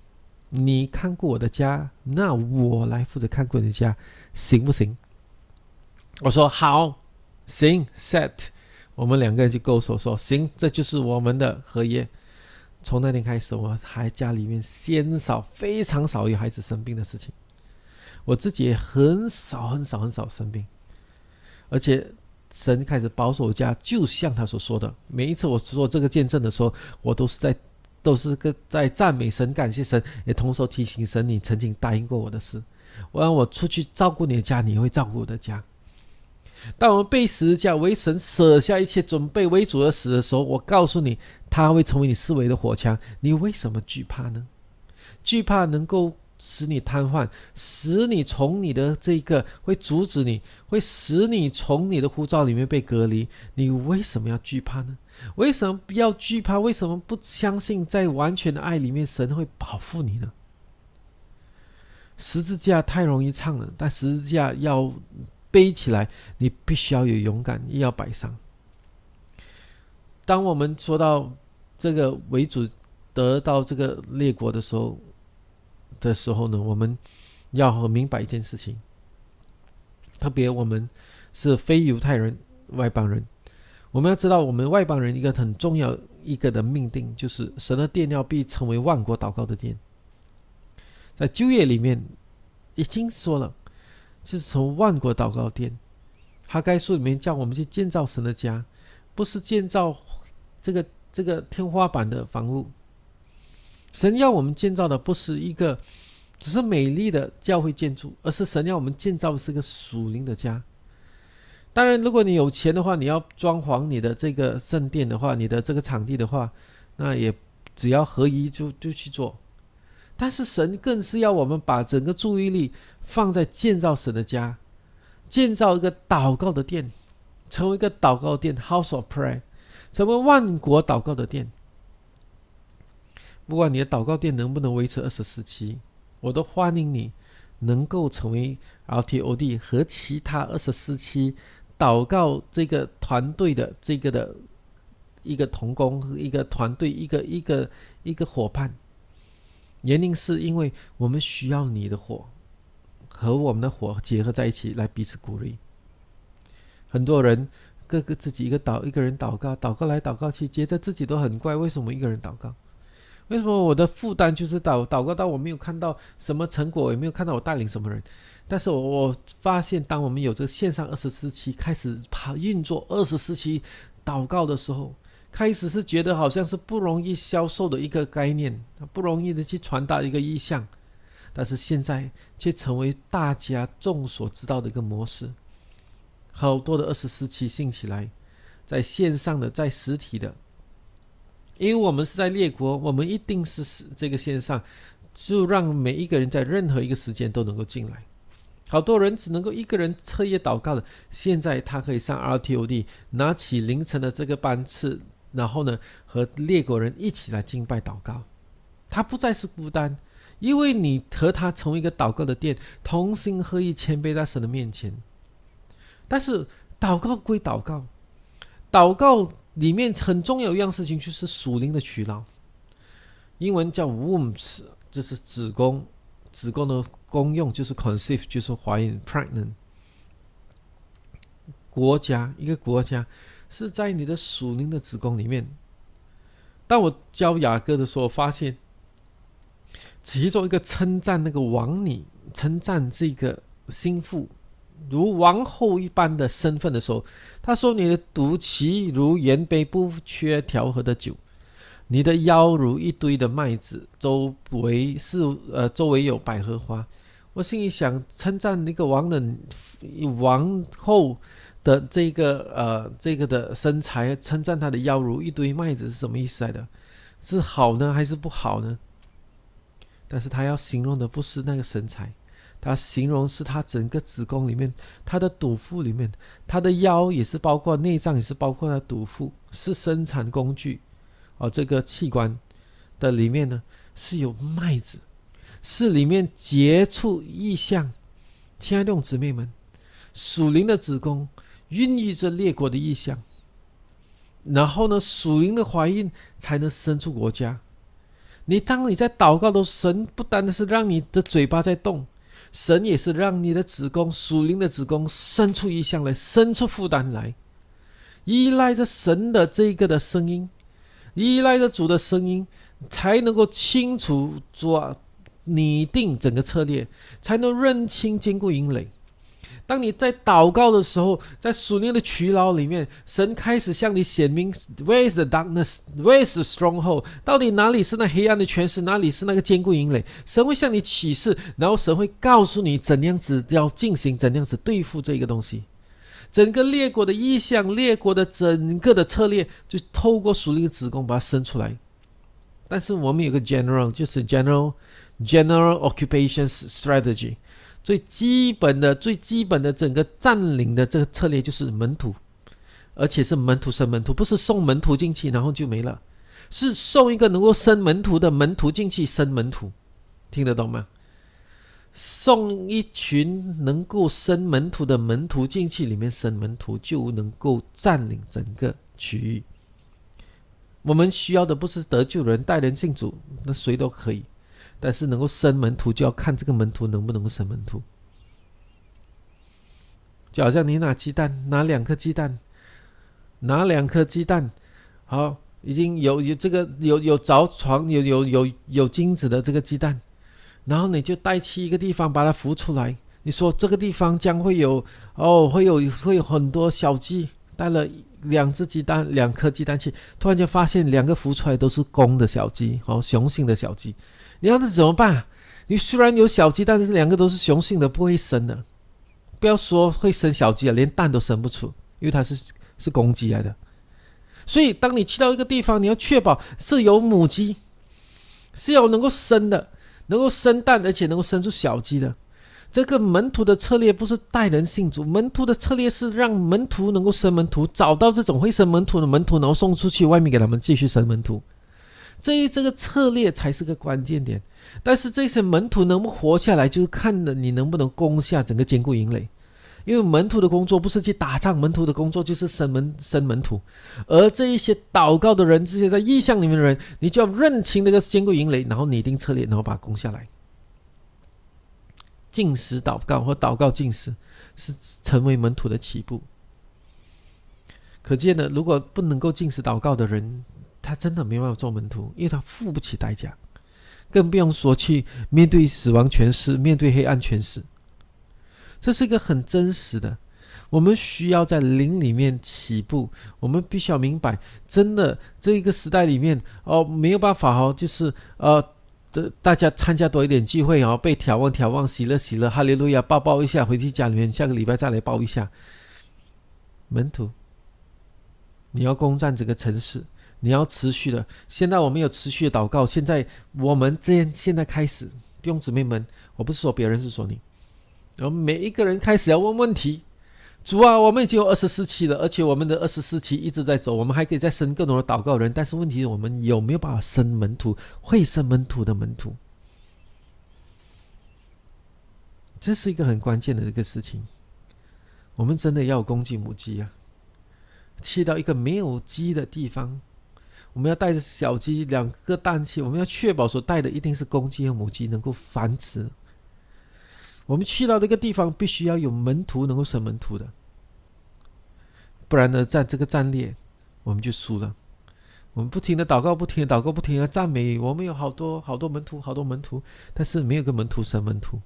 你看过我的家，那我来负责看过你的家，行不行？”我说：“好，行，set。”我们两个人就勾手说：“行，这就是我们的合约。”从那天开始，我还家里面鲜少，非常少有孩子生病的事情。我自己也很少、很少、很少生病，而且。神开始保守家，就像他所说的，每一次我做这个见证的时候，我都是在，都是个在赞美神、感谢神，也同时提醒神，你曾经答应过我的事，我让我出去照顾你的家，你会照顾我的家。当我们被十字架为神舍下一切，准备为主而死的时候，我告诉你，他会成为你思维的火枪，你为什么惧怕呢？惧怕能够。使你瘫痪，使你从你的这个会阻止你，会使你从你的护照里面被隔离。你为什么要惧怕呢？为什么要惧怕？为什么不相信在完全的爱里面，神会保护你呢？十字架太容易唱了，但十字架要背起来，你必须要有勇敢，也要摆上。当我们说到这个为主得到这个列国的时候，的时候呢，我们要很明白一件事情，特别我们是非犹太人、外邦人，我们要知道，我们外邦人一个很重要一个的命定，就是神的殿要被称为万国祷告的殿。在旧约里面已经说了，是从万国祷告殿。哈该书里面叫我们去建造神的家，不是建造这个这个天花板的房屋。神要我们建造的不是一个只是美丽的教会建筑，而是神要我们建造的是个属灵的家。当然，如果你有钱的话，你要装潢你的这个圣殿的话，你的这个场地的话，那也只要合一就就去做。但是神更是要我们把整个注意力放在建造神的家，建造一个祷告的殿，成为一个祷告殿 （House of Prayer），成为万国祷告的殿。不管你的祷告殿能不能维持二十四期，我都欢迎你能够成为 LTOD 和其他二十四期祷告这个团队的这个的一个同工、一个团队、一个一个一个伙伴。原因是因为我们需要你的火和我们的火结合在一起，来彼此鼓励。很多人各个自己一个祷一个人祷告，祷告来祷告去，觉得自己都很怪，为什么一个人祷告？为什么我的负担就是祷祷告到我没有看到什么成果，也没有看到我带领什么人？但是我我发现，当我们有这个线上二十四期开始跑运作二十四期祷告的时候，开始是觉得好像是不容易销售的一个概念，不容易的去传达一个意向，但是现在却成为大家众所知道的一个模式。好多的二十四期兴起来，在线上的，在实体的。因为我们是在列国，我们一定是这个线上，就让每一个人在任何一个时间都能够进来。好多人只能够一个人彻夜祷告的，现在他可以上 RTOD，拿起凌晨的这个班次，然后呢和列国人一起来敬拜祷告。他不再是孤单，因为你和他成为一个祷告的殿，同心合意谦卑在神的面前。但是祷告归祷告，祷告。里面很重要一样事情就是属灵的渠道，英文叫 wombs，就是子宫，子宫的功用就是 conceive，就是怀孕 pregnant。国家，一个国家是在你的属灵的子宫里面。当我教雅各的时候，发现其中一个称赞那个王女，称赞这个心腹如王后一般的身份的时候，他说：“你的肚脐如盐杯不缺调和的酒。”你的腰如一堆的麦子，周围是呃，周围有百合花。我心里想，称赞那个王的王后的这个呃这个的身材，称赞她的腰如一堆麦子是什么意思来的？是好呢还是不好呢？但是他要形容的不是那个身材，他形容是他整个子宫里面，他的肚腹里面，他的腰也是包括内脏，也是包括他肚腹，是生产工具。哦，这个器官的里面呢是有麦子，是里面结出异象。亲爱的姊妹们，属灵的子宫孕育着列国的意象，然后呢，属灵的怀孕才能生出国家。你当你在祷告的时候神不单的是让你的嘴巴在动，神也是让你的子宫属灵的子宫生出一项来，生出负担来，依赖着神的这个的声音。依赖着主的声音，才能够清楚做拟定整个策略，才能认清坚固营垒。当你在祷告的时候，在属灵的渠道里面，神开始向你显明：Where is the darkness? Where is the stronghold? 到底哪里是那黑暗的权势？哪里是那个坚固营垒？神会向你启示，然后神会告诉你怎样子要进行，怎样子对付这个东西。整个列国的意向，列国的整个的策略，就透过属灵的子宫把它生出来。但是我们有个 general，就是 general general occupations strategy，最基本的、最基本的整个占领的这个策略就是门徒，而且是门徒生门徒，不是送门徒进去然后就没了，是送一个能够生门徒的门徒进去生门徒，听得懂吗？送一群能够生门徒的门徒进去，里面生门徒就能够占领整个区域。我们需要的不是得救人带人信主，那谁都可以，但是能够生门徒，就要看这个门徒能不能够生门徒。就好像你拿鸡蛋，拿两颗鸡蛋，拿两颗鸡蛋，好，已经有有这个有有着床有有有有精子的这个鸡蛋。然后你就带去一个地方，把它孵出来。你说这个地方将会有哦，会有会有很多小鸡。带了两只鸡蛋，两颗鸡蛋去，突然间发现两个孵出来都是公的小鸡，哦，雄性的小鸡。你要是怎么办？你虽然有小鸡，但是两个都是雄性的，不会生的。不要说会生小鸡啊，连蛋都生不出，因为它是是公鸡来的。所以，当你去到一个地方，你要确保是有母鸡，是有能够生的。能够生蛋，而且能够生出小鸡的，这个门徒的策略不是带人信主，门徒的策略是让门徒能够生门徒，找到这种会生门徒的门徒，然后送出去外面给他们继续生门徒。这这个策略才是个关键点。但是这些门徒能不能活下来，就是看了你能不能攻下整个坚固营垒。因为门徒的工作不是去打仗，门徒的工作就是生门生门徒，而这一些祷告的人，这些在意象里面的人，你就要认清那个坚固营垒，然后拟定策略，然后把它攻下来。进食祷告或祷告进食，是成为门徒的起步。可见呢，如果不能够进食祷告的人，他真的没办法做门徒，因为他付不起代价，更不用说去面对死亡权势，面对黑暗权势。这是一个很真实的，我们需要在灵里面起步。我们必须要明白，真的这一个时代里面哦，没有办法哦，就是呃，这大家参加多一点聚会哦，被眺望眺望，喜乐喜乐，哈利路亚，抱抱一下，回去家里面，下个礼拜再来抱一下。门徒，你要攻占这个城市，你要持续的。现在我们有持续的祷告，现在我们这现在开始，弟兄姊妹们，我不是说别人，是说你。然后每一个人开始要问问题，主啊，我们已经有二十四期了，而且我们的二十四期一直在走，我们还可以再生更多的祷告人。但是问题是我们有没有办法生门徒，会生门徒的门徒？这是一个很关键的一个事情。我们真的要公鸡母鸡啊，去到一个没有鸡的地方，我们要带着小鸡两个蛋去，我们要确保所带的一定是公鸡和母鸡，能够繁殖。我们去到这个地方，必须要有门徒能够生门徒的。不然呢，在这个战略我们就输了。我们不停的祷告，不停的祷告，不停的赞美。我们有好多好多门徒，好多门徒，但是没有个门徒生门徒。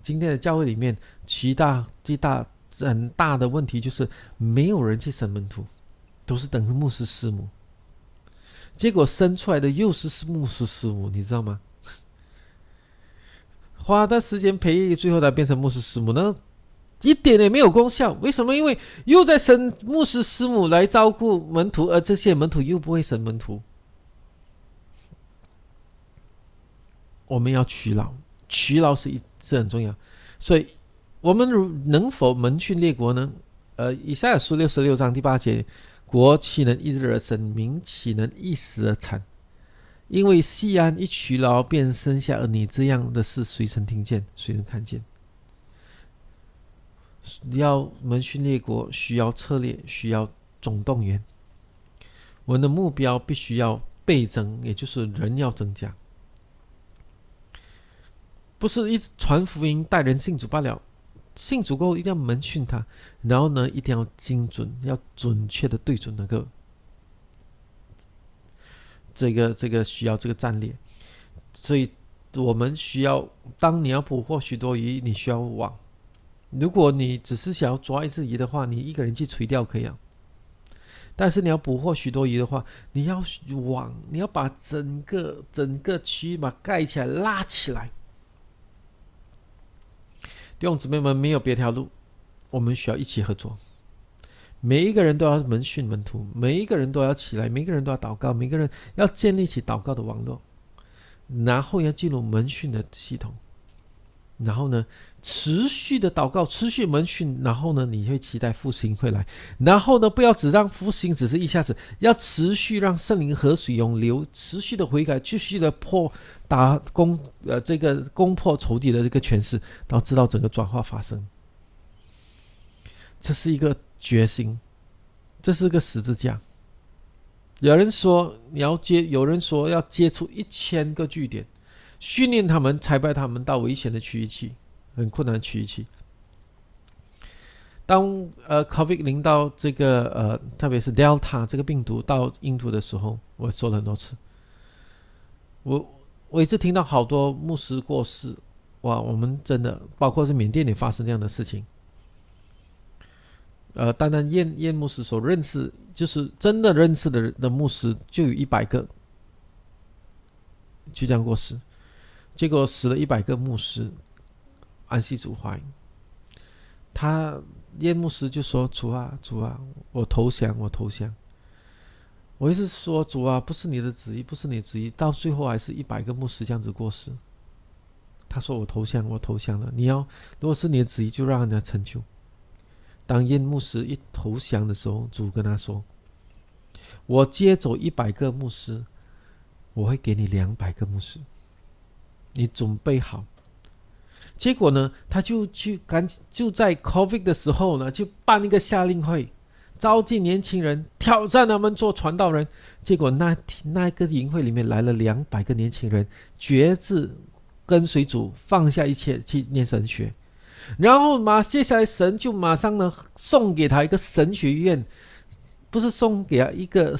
今天的教会里面，极大最大很大的问题就是没有人去生门徒，都是等牧师师母。结果生出来的又是是牧师师母，你知道吗？花的时间培育，最后他变成牧师师母，那一点也没有功效。为什么？因为又在生牧师师母来照顾门徒，而这些门徒又不会生门徒。我们要取老，取老是一是很重要。所以，我们如能否门训列国呢？呃，以赛亚书六十六章第八节：国岂能一日而生？民岂能一时而产？因为西安一取劳便生下儿女，这样的事谁曾听见？谁能看见？要门训列国，需要策略，需要总动员。我们的目标必须要倍增，也就是人要增加，不是一传福音带人信主罢了。信主够，一定要门训他，然后呢，一定要精准，要准确的对准那个。这个这个需要这个战略，所以我们需要。当你要捕获许多鱼，你需要网。如果你只是想要抓一只鱼的话，你一个人去垂钓可以啊。但是你要捕获许多鱼的话，你要网，你要把整个整个区域把盖起来，拉起来。弟兄姊妹们，没有别条路，我们需要一起合作。每一个人都要门训门徒，每一个人都要起来，每个人都要祷告，每个人要建立起祷告的网络，然后要进入门训的系统，然后呢，持续的祷告，持续门训，然后呢，你会期待复兴会来，然后呢，不要只让复兴只是一下子，要持续让圣灵河水涌流，持续的悔改，继续的破打攻呃这个攻破仇敌的这个权势，然后知道整个转化发生，这是一个。决心，这是个十字架。有人说你要接，有人说要接触一千个据点，训练他们，裁派他们到危险的区域去，很困难的区域去。当呃，COVID 零到这个呃，特别是 Delta 这个病毒到印度的时候，我说了很多次，我我一直听到好多牧师过世，哇，我们真的，包括是缅甸也发生这样的事情。呃，单单燕燕牧师所认识，就是真的认识的的牧师，就有一百个，就这样过世。结果死了一百个牧师，安息主怀。他燕牧师就说：“主啊，主啊，我投降，我投降。”我一直说：“主啊，不是你的旨意，不是你的旨意。”到最后还是一百个牧师这样子过世。他说：“我投降，我投降了。你要如果是你的旨意，就让人家成就。”当燕牧师一投降的时候，主跟他说：“我接走一百个牧师，我会给你两百个牧师，你准备好。”结果呢，他就去赶就在 COVID 的时候呢，就办一个夏令会，召集年轻人，挑战他们做传道人。结果那那个营会里面来了两百个年轻人，决志跟随主，放下一切去念神学。然后马接下来神就马上呢送给他一个神学院，不是送给他一个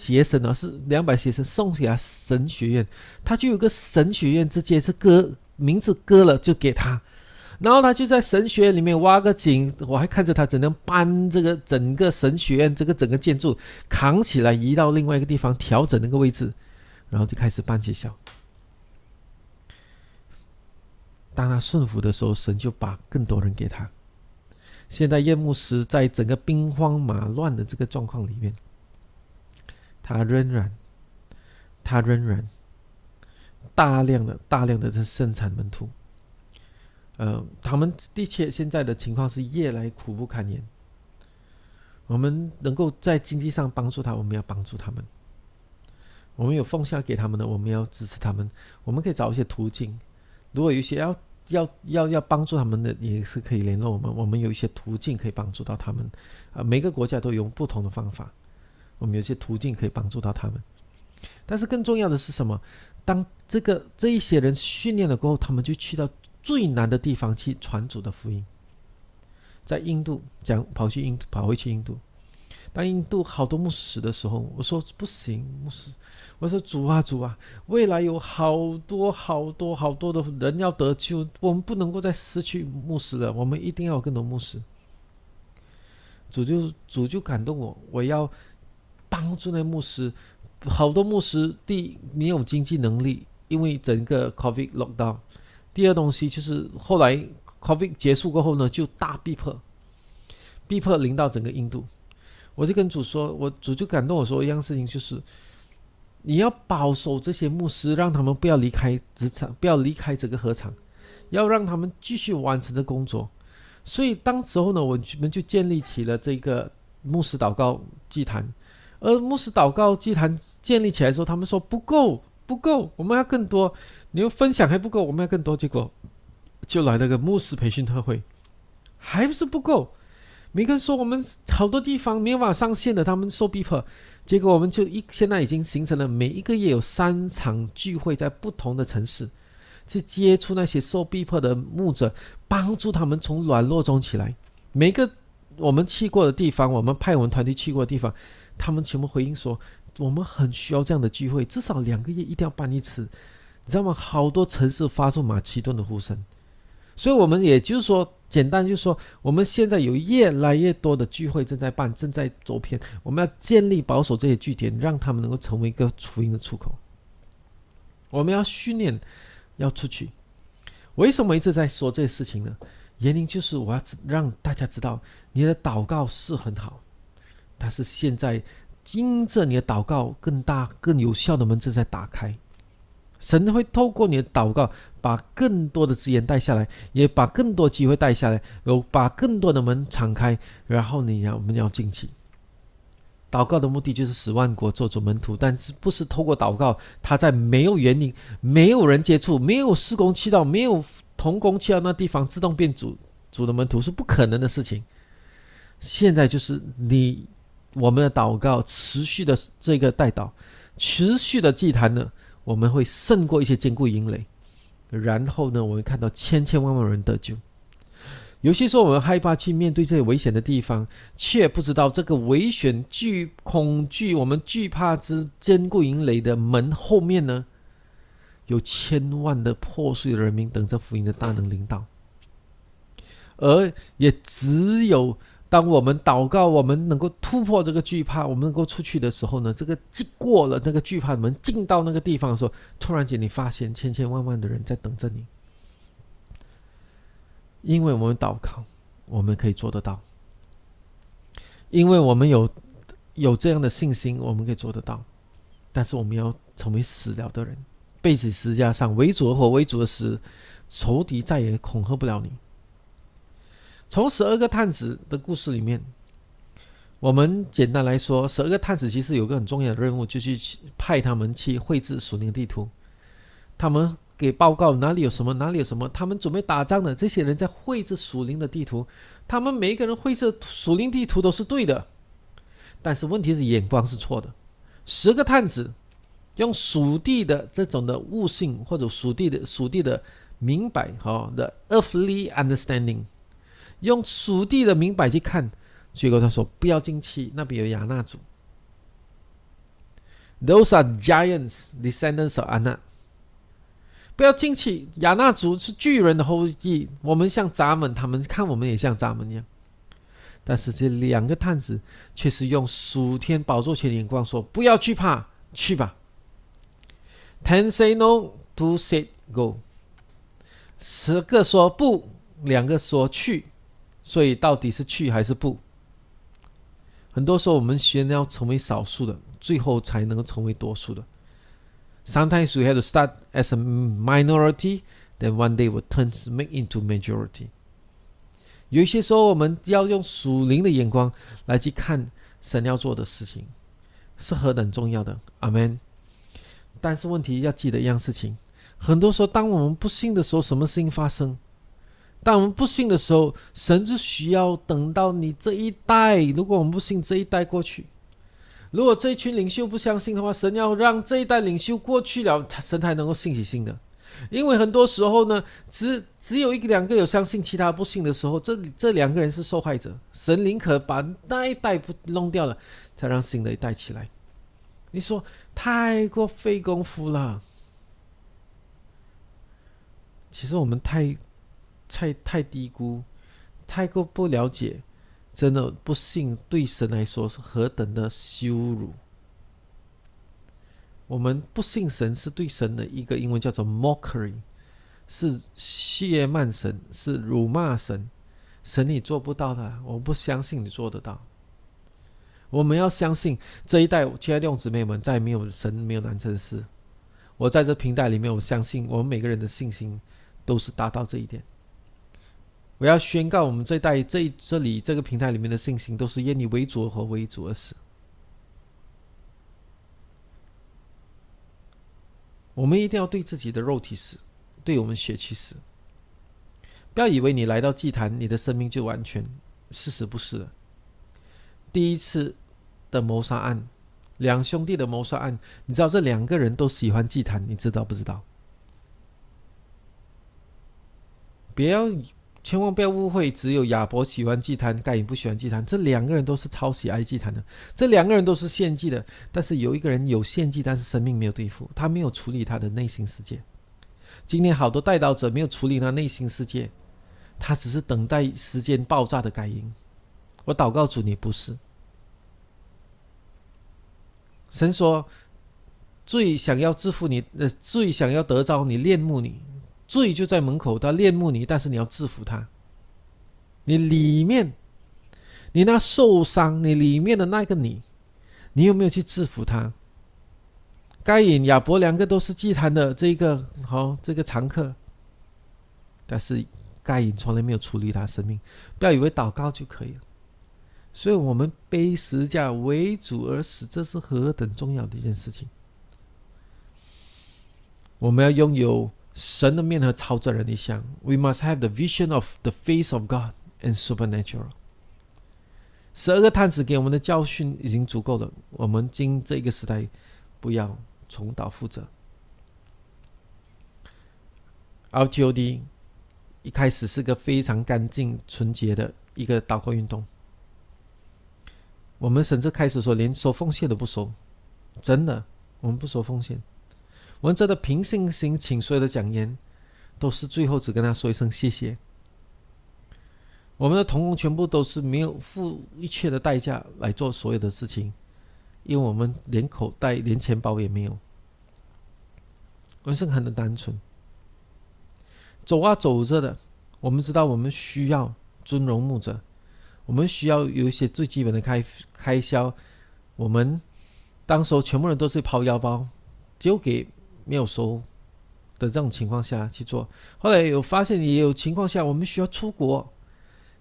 学生啊，是两百学生送给他神学院，他就有个神学院，直接是割名字割了就给他，然后他就在神学院里面挖个井，我还看着他怎样搬这个整个神学院这个整个建筑扛起来移到另外一个地方调整那个位置，然后就开始办学校。当他顺服的时候，神就把更多人给他。现在叶牧师在整个兵荒马乱的这个状况里面，他仍然，他仍然大量的、大量的在生产门徒。呃，他们的确现在的情况是越来苦不堪言。我们能够在经济上帮助他，我们要帮助他们。我们有奉献给他们的，我们要支持他们。我们可以找一些途径。如果有一些要要要要帮助他们的，也是可以联络我们。我们有一些途径可以帮助到他们。啊，每个国家都用不同的方法，我们有些途径可以帮助到他们。但是更重要的是什么？当这个这一些人训练了过后，他们就去到最难的地方去传主的福音。在印度讲跑去印跑回去印度。当印度好多牧师的时候，我说不行，牧师，我说主啊主啊，未来有好多好多好多的人要得救，我们不能够再失去牧师了，我们一定要有更多牧师。主就主就感动我，我要帮助那牧师。好多牧师第没有经济能力，因为整个 COVID lockdown。第二东西就是后来 COVID 结束过后呢，就大逼迫，逼迫临到整个印度。我就跟主说，我主就感动我说一样事情，就是你要保守这些牧师，让他们不要离开职场，不要离开这个合场，要让他们继续完成的工作。所以当时候呢，我们就建立起了这个牧师祷告祭坛。而牧师祷告祭坛建立起来的时候，他们说不够，不够，我们要更多。你又分享还不够，我们要更多。结果就来了个牧师培训特会，还不是不够。每个人说我们好多地方没有办法上线的，他们受逼迫。结果我们就一现在已经形成了每一个月有三场聚会，在不同的城市去接触那些受逼迫的牧者，帮助他们从软弱中起来。每个我们去过的地方，我们派我们团队去过的地方，他们全部回应说，我们很需要这样的聚会，至少两个月一定要办一次。你知道吗？好多城市发出马其顿的呼声，所以我们也就是说。简单就说，我们现在有越来越多的聚会正在办，正在走偏。我们要建立保守这些据点，让他们能够成为一个福音的出口。我们要训练，要出去。为什么一直在说这些事情呢？原因就是我要让大家知道，你的祷告是很好，但是现在因着你的祷告，更大、更有效的门正在打开。神会透过你的祷告，把更多的资源带下来，也把更多机会带下来，有把更多的门敞开。然后你要我们要进去。祷告的目的就是使万国做主门徒，但是不是透过祷告，他在没有园林、没有人接触、没有施工渠道、没有同工去到那地方自动变主主的门徒是不可能的事情。现在就是你我们的祷告持续的这个带祷，持续的祭坛呢。我们会胜过一些坚固营垒，然后呢，我们看到千千万万人得救。有些时候我们害怕去面对这些危险的地方，却不知道这个危险、惧恐惧、我们惧怕之坚固营垒的门后面呢，有千万的破碎的人民等着福音的大能领导，而也只有。当我们祷告，我们能够突破这个惧怕，我们能够出去的时候呢？这个进过了那个惧怕门，进到那个地方的时候，突然间你发现千千万万的人在等着你，因为我们祷告，我们可以做得到，因为我们有有这样的信心，我们可以做得到。但是我们要成为死了的人，背起十字架上为主或为主的死，仇敌再也恐吓不了你。从十二个探子的故事里面，我们简单来说，十二个探子其实有个很重要的任务，就去派他们去绘制属灵地图。他们给报告哪里有什么，哪里有什么。他们准备打仗的这些人在绘制属灵的地图，他们每一个人绘制属灵地图都是对的，但是问题是眼光是错的。十个探子用属地的这种的悟性或者属地的属地的明白，哈的 earthly understanding。用属地的明白去看，结果他说：“不要进去，那边有亚纳族。Those are giants, descendants of Anna。不要进去，亚纳族是巨人的后裔。我们像咱们，他们看我们也像咱们一样。但是这两个探子却是用属天宝座前的眼光说：不要惧怕，去吧。Ten say no, two say go。十个说不，两个说去。”所以到底是去还是不？很多时候我们先要成为少数的，最后才能够成为多数的。Sometimes we have to start as a minority, then one day will turn make into majority。有一些时候我们要用属灵的眼光来去看神要做的事情，是何等重要的。阿门。但是问题要记得一样事情，很多时候当我们不信的时候，什么事情发生？当我们不信的时候，神就需要等到你这一代。如果我们不信这一代过去，如果这一群领袖不相信的话，神要让这一代领袖过去了，神才能够信起信的。因为很多时候呢，只只有一两个有相信，其他不信的时候，这这两个人是受害者。神宁可把那一代不弄掉了，才让新的一代起来。你说太过费功夫了。其实我们太太太低估，太过不了解，真的不信对神来说是何等的羞辱。我们不信神是对神的一个英文叫做 mockery，是亵慢神，是辱骂神。神你做不到的，我不相信你做得到。我们要相信这一代亲爱的弟兄姊妹们，再也没有神，没有难成事。我在这平台里面，我相信我们每个人的信心都是达到这一点。我要宣告，我们这一代这这里这个平台里面的信心，都是以你为主和为主而死。我们一定要对自己的肉体死，对我们血气死。不要以为你来到祭坛，你的生命就完全。事实不是。第一次的谋杀案，两兄弟的谋杀案，你知道这两个人都喜欢祭坛，你知道不知道？不要。千万不要误会，只有亚伯喜欢祭坛，盖隐不喜欢祭坛。这两个人都是超喜爱祭坛的，这两个人都是献祭的。但是有一个人有献祭，但是生命没有对付，他没有处理他的内心世界。今天好多带刀者没有处理他内心世界，他只是等待时间爆炸的感应。我祷告主，你不是。神说，最想要致富你，呃，最想要得着你恋慕你。罪就在门口，他恋慕你，但是你要制服他。你里面，你那受伤，你里面的那个你，你有没有去制服他？该隐、亚伯两个都是祭坛的这个好这个常客，但是该隐从来没有处理他生命。不要以为祷告就可以了。所以我们背十字架为主而死，这是何等重要的一件事情。我们要拥有。神的面和超自然的像，We must have the vision of the face of God and supernatural。十二个探子给我们的教训已经足够了。我们今这个时代，不要重蹈覆辙。RTOD 一开始是个非常干净纯洁的一个祷告运动。我们甚至开始说，连收奉献都不收，真的，我们不收奉献。我们真的凭信心请所有的讲员，都是最后只跟他说一声谢谢。我们的童工全部都是没有付一切的代价来做所有的事情，因为我们连口袋、连钱包也没有。人生很的单纯，走啊走着的，我们知道我们需要尊荣牧者，我们需要有一些最基本的开开销。我们当时候全部人都是抛腰包，就给。没有收的这种情况下去做，后来有发现也有情况下，我们需要出国，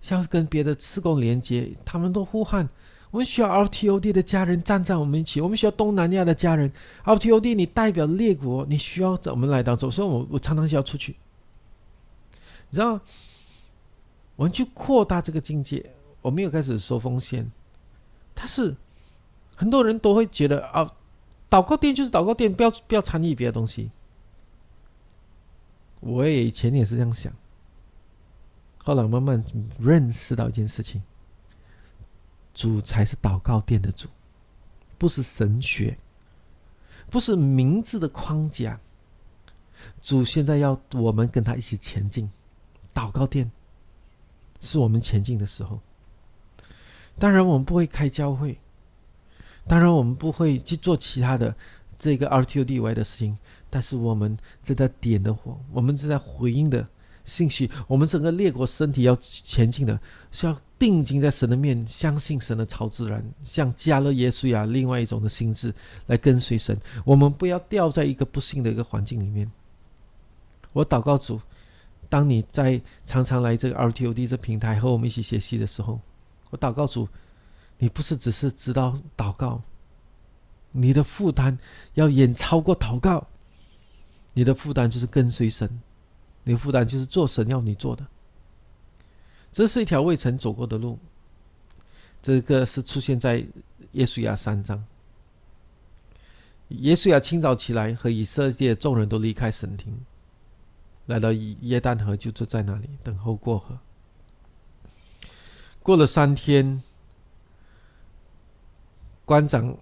需要跟别的施工连接，他们都呼喊，我们需要 RTOD 的家人站在我们一起，我们需要东南亚的家人，RTOD 你代表列国，你需要我们来当中，所以我我常常需要出去，你知道，我们去扩大这个境界，我没有开始收风险，但是很多人都会觉得啊。祷告殿就是祷告殿，不要不要参与别的东西。我也以前也是这样想，后来慢慢认识到一件事情：主才是祷告殿的主，不是神学，不是名字的框架。主现在要我们跟他一起前进，祷告殿是我们前进的时候。当然，我们不会开教会。当然，我们不会去做其他的这个 RTOD 以外的事情，但是我们正在点的火，我们正在回应的信息，我们整个列国身体要前进的，是要定睛在神的面，相信神的超自然，像加勒耶稣呀，另外一种的心智来跟随神。我们不要掉在一个不幸的一个环境里面。我祷告主，当你在常常来这个 RTOD 这平台和我们一起学习的时候，我祷告主。你不是只是知道祷告，你的负担要远超过祷告。你的负担就是跟随神，你的负担就是做神要你做的。这是一条未曾走过的路。这个是出现在耶稣亚三章。耶稣亚清早起来，和以色列众人都离开神庭，来到耶旦河，就坐在那里等候过河。过了三天，官长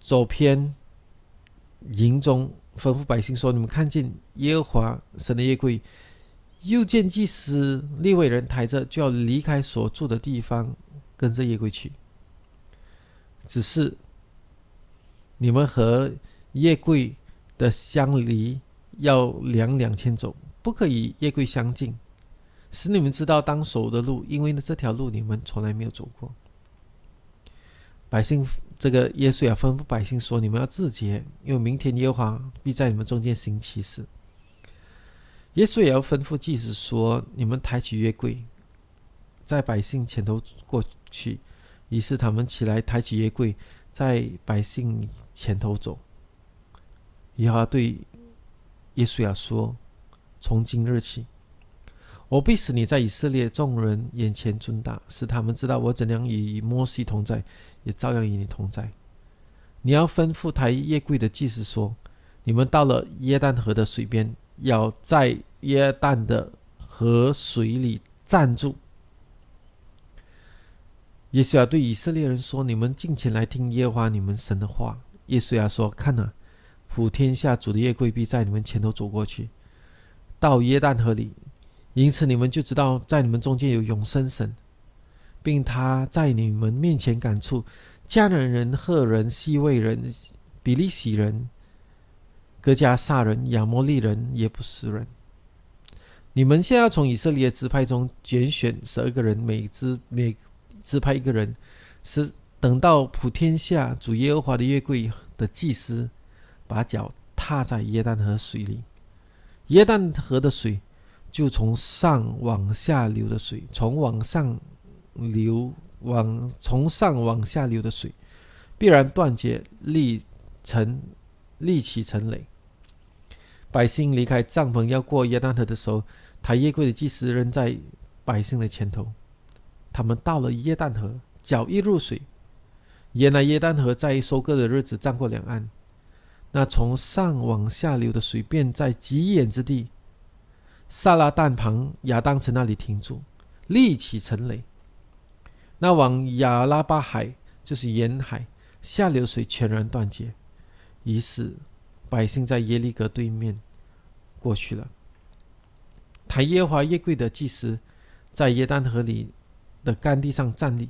走偏营中，吩咐百姓说：“你们看见耶和华神的夜柜，又见祭司利未人抬着，就要离开所住的地方，跟着夜柜去。只是你们和夜柜的相离要两两千走，不可以夜柜相近。”使你们知道当走的路，因为呢这条路你们从来没有走过。百姓这个耶稣啊吩咐百姓说：“你们要自洁，因为明天耶和华必在你们中间行奇事。”耶稣也要吩咐祭司说：“你们抬起约柜，在百姓前头过去。”于是他们起来抬起约柜，在百姓前头走。耶和华对耶稣亚说：“从今日起。”我必使你在以色列众人眼前尊大，使他们知道我怎样与摩西同在，也照样与你同在。你要吩咐台耶柜的祭司说：“你们到了耶旦河的水边，要在耶旦的河水里站住。”耶稣亚对以色列人说：“你们进前来听耶和华你们神的话。”耶稣亚说：“看哪，普天下主的耶柜必在你们前头走过去，到耶旦河里。”因此，你们就知道，在你们中间有永生神，并他在你们面前感触迦南人、赫人、西魏人、比利洗人、哥加撒人、亚摩利人、耶布斯人。你们现在要从以色列支派中拣选十二个人，每支每支派一个人，是等到普天下主耶和华的约柜的祭司把脚踏在耶旦河水里，耶旦河的水。就从上往下流的水，从往上流往从上往下流的水，必然断绝，立成立起成垒。百姓离开帐篷要过耶旦河的时候，抬耶柜的祭司扔在百姓的前头。他们到了耶旦河，脚一入水，原来耶旦河在收割的日子涨过两岸，那从上往下流的水便在极远之地。萨拉旦旁亚当城那里停住，立起城垒。那往亚拉巴海就是沿海下流水全然断绝。于是百姓在耶利哥对面过去了。抬耶华耶柜的祭司在耶旦河里的干地上站立。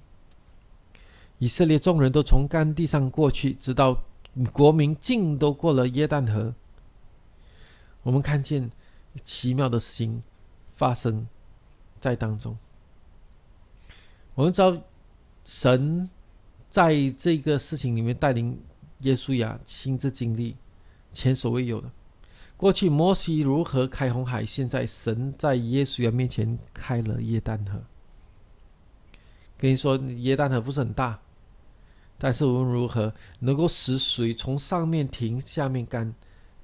以色列众人都从干地上过去，直到国民尽都过了耶旦河。我们看见。奇妙的事情发生在当中。我们知道，神在这个事情里面带领耶稣亚亲自经历前所未有的。过去摩西如何开红海，现在神在耶稣亚面前开了耶旦河。跟你说，耶旦河不是很大，但是无论如何能够使水从上面停，下面干，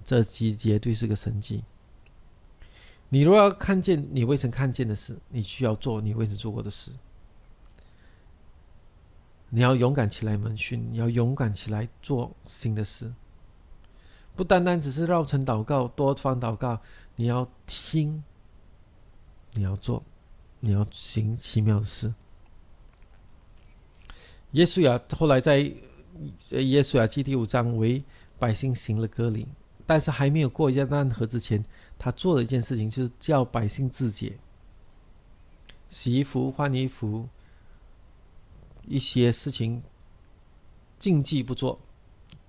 这绝绝对是个神迹。你若要看见你未曾看见的事，你需要做你未曾做过的事。你要勇敢起来门训，你要勇敢起来做新的事。不单单只是绕城祷告、多方祷告，你要听，你要做，你要行奇妙的事。耶稣亚后来在耶稣亚记第五章为百姓行了割礼，但是还没有过约旦河之前。他做了一件事情，就是叫百姓自洁，洗衣服、换衣服，一些事情禁忌不做，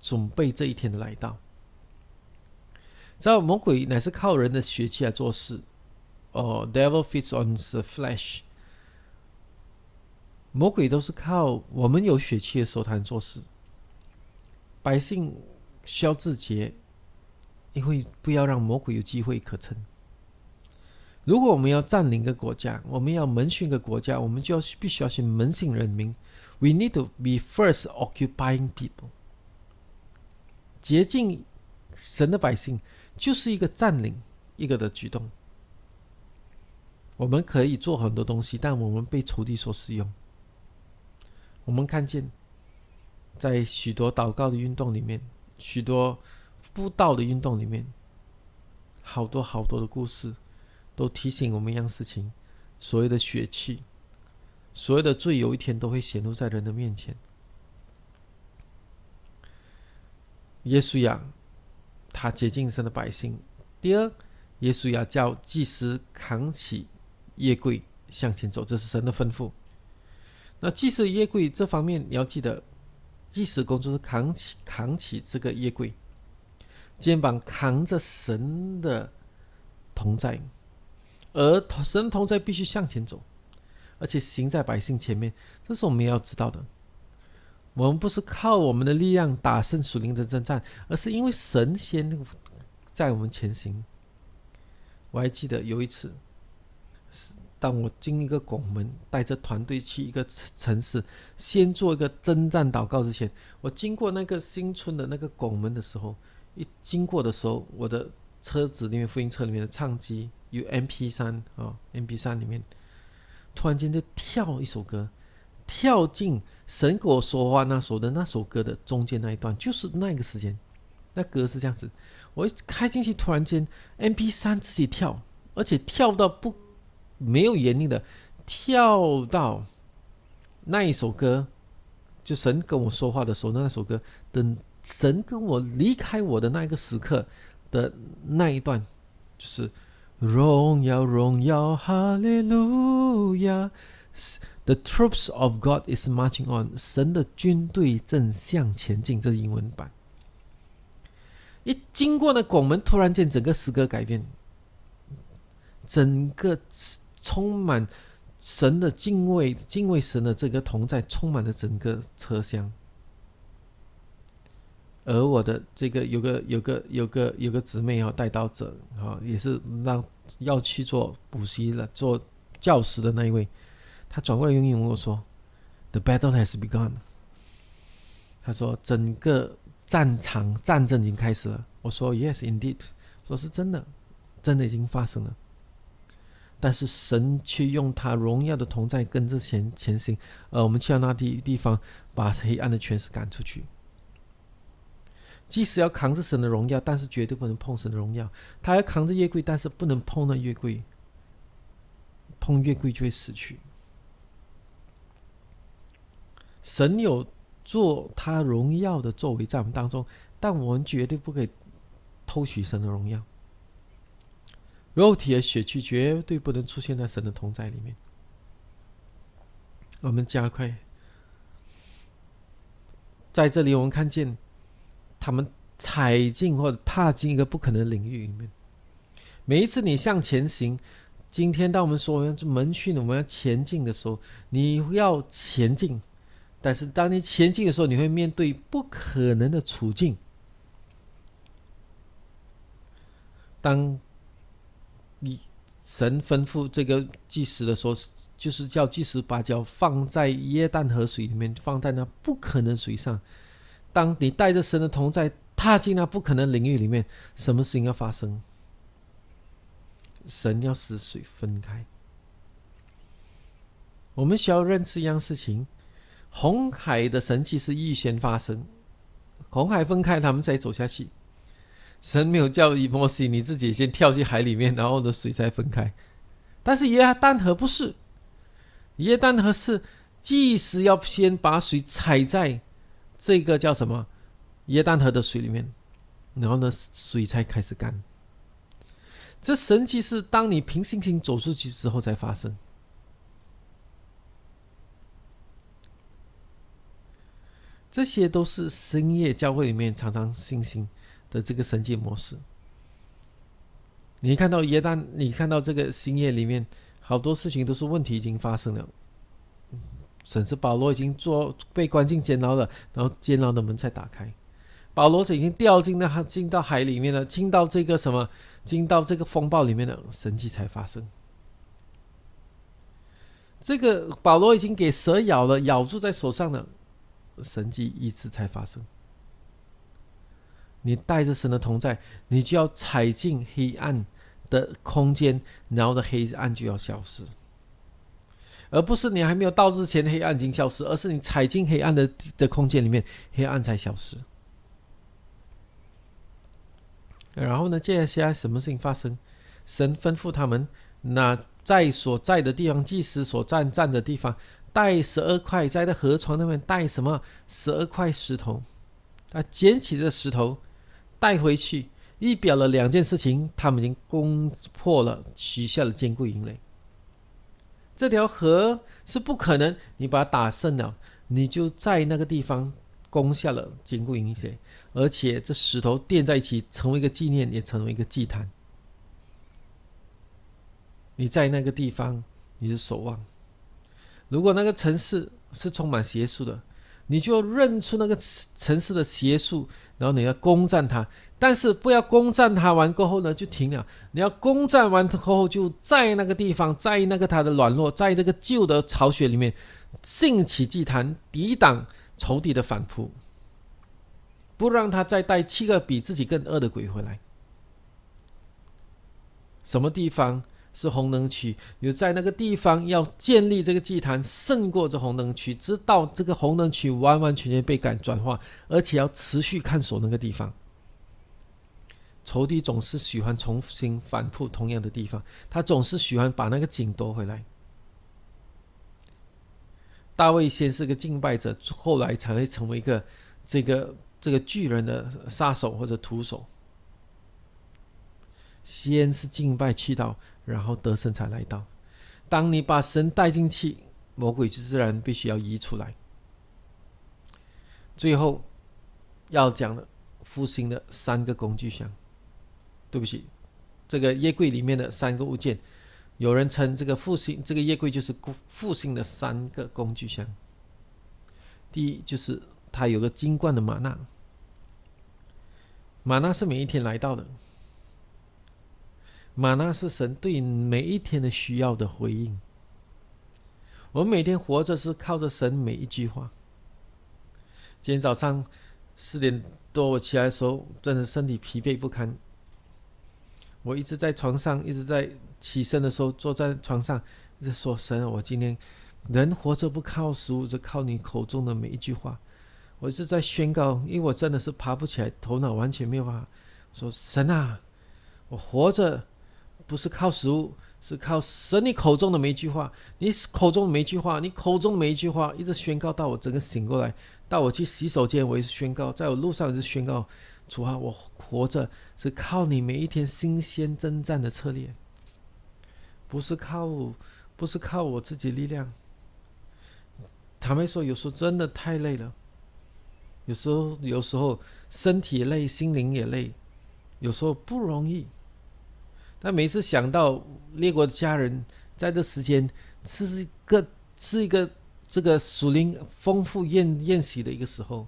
准备这一天的来到。知道魔鬼乃是靠人的血气来做事，哦，devil feeds on the flesh。魔鬼都是靠我们有血气的时候才能做事。百姓需要自洁。因为不要让魔鬼有机会可乘。如果我们要占领一个国家，我们要门训一个国家，我们就要必须要先门信人民。We need to be first occupying people。洁净神的百姓，就是一个占领一个的举动。我们可以做很多东西，但我们被仇敌所使用。我们看见，在许多祷告的运动里面，许多。布道的运动里面，好多好多的故事，都提醒我们一样事情：所有的血气，所有的罪，有一天都会显露在人的面前。耶稣呀，他洁净神的百姓。第二，耶稣呀叫祭司扛起夜柜向前走，这是神的吩咐。那祭司夜柜这方面，你要记得，祭司工作是扛起扛起这个夜柜，肩膀扛着神的同在，而神同在必须向前走，而且行在百姓前面，这是我们要知道的。我们不是靠我们的力量打胜属灵的征战，而是因为神先在我们前行。我还记得有一次，当我进一个拱门，带着团队去一个城市，先做一个征战祷告之前，我经过那个新村的那个拱门的时候，一经过的时候，我的车子里面复印车里面的唱机有 M P 三啊，M P 三里面突然间就跳一首歌。跳进神跟我说话那首的那首歌的中间那一段，就是那个时间。那歌是这样子：我一开进去，突然间 M P 三自己跳，而且跳到不没有原因的跳到那一首歌，就神跟我说话的时候那首歌。等神跟我离开我的那一个时刻的那一段，就是荣耀荣耀哈利路亚。The troops of God is marching on，神的军队正向前进。这是英文版。一经过那拱门，突然间整个诗歌改变，整个充满神的敬畏、敬畏神的这个同在，充满了整个车厢。而我的这个有个有个有个有个姊妹要带刀者啊，也是让要去做补习了，做教师的那一位。他转过来用英文跟我说：“The battle has begun。”他说：“整个战场战争已经开始了。”我说：“Yes, indeed。”说是真的，真的已经发生了。但是神却用他荣耀的同在跟着前前行，呃，我们去到那地地方，把黑暗的权势赶出去。即使要扛着神的荣耀，但是绝对不能碰神的荣耀。他要扛着月桂，但是不能碰那月桂，碰月桂就会死去。神有做他荣耀的作为在我们当中，但我们绝对不可以偷取神的荣耀。肉体的血气绝对不能出现在神的同在里面。我们加快，在这里我们看见他们踩进或者踏进一个不可能领域里面。每一次你向前行，今天当我们说我们门训我们要前进的时候，你要前进。但是，当你前进的时候，你会面对不可能的处境。当你神吩咐这个祭司的时候，就是叫祭司把脚放在耶旦河水里面，放在那不可能水上。当你带着神的同在踏进那不可能领域里面，什么事情要发生？神要使水分开。我们需要认识一样事情。红海的神迹是预先发生，红海分开，他们才走下去。神没有叫摩西你自己先跳进海里面，然后的水才分开。但是耶旦河不是，耶旦河是即使要先把水踩在这个叫什么耶旦河的水里面，然后呢水才开始干。这神奇是当你凭信心走出去之后才发生。这些都是深夜教会里面常常信心的这个神迹模式。你看到耶旦，你看到这个新业里面，好多事情都是问题已经发生了，甚至保罗已经做被关进监牢了，然后监牢的门才打开，保罗已经掉进那进到海里面了，进到这个什么，进到这个风暴里面的神迹才发生。这个保罗已经给蛇咬了，咬住在手上了。神迹一次才发生。你带着神的同在，你就要踩进黑暗的空间，然后的黑暗就要消失，而不是你还没有到之前黑暗已经消失，而是你踩进黑暗的的空间里面，黑暗才消失。然后呢，接下来什么事情发生？神吩咐他们，那在所在的地方，祭司所站站的地方，带十二块，在那河床那边带什么？十二块石头。他捡起这石头，带回去，一表了两件事情，他们已经攻破了，取下了坚固营垒。这条河是不可能，你把它打胜了，你就在那个地方攻下了坚固营垒，而且这石头垫在一起，成为一个纪念，也成为一个祭坛。你在那个地方，你是守望。如果那个城市是充满邪术的，你就认出那个城市的邪术，然后你要攻占它，但是不要攻占它完过后呢就停了。你要攻占完过后，就在那个地方，在那个它的软弱，在这个旧的巢穴里面，兴起祭坛，抵挡仇敌的反扑，不让他再带七个比自己更恶的鬼回来。什么地方？是红灯区，有在那个地方要建立这个祭坛，胜过这红灯区，直到这个红灯区完完全全被改转化，而且要持续看守那个地方。仇敌总是喜欢重新反复同样的地方，他总是喜欢把那个景夺回来。大卫先是个敬拜者，后来才会成为一个这个这个巨人的杀手或者徒手。先是敬拜祈祷。然后得胜才来到。当你把神带进去，魔鬼就自然必须要移出来。最后要讲的复兴的三个工具箱，对不起，这个衣柜里面的三个物件，有人称这个复兴这个衣柜就是复兴的三个工具箱。第一就是它有个金冠的玛纳，玛纳是每一天来到的。玛纳是神对每一天的需要的回应。我们每天活着是靠着神每一句话。今天早上四点多我起来的时候，真的身体疲惫不堪。我一直在床上，一直在起身的时候坐在床上，一直说：“神，我今天人活着不靠食物，就靠你口中的每一句话。”我一直在宣告，因为我真的是爬不起来，头脑完全没有办法。说：“神啊，我活着。”不是靠食物，是靠神你口中的每一句话。你口中每一句话，你口中每一句话，一直宣告到我整个醒过来，到我去洗手间，我也是宣告，在我路上也是宣告。主啊，我活着是靠你每一天新鲜征战的策略，不是靠，不是靠我自己力量。坦白说，有时候真的太累了，有时候有时候身体累，心灵也累，有时候不容易。但每次想到列国的家人在这时间是一个是一个这个属灵丰富宴宴席的一个时候，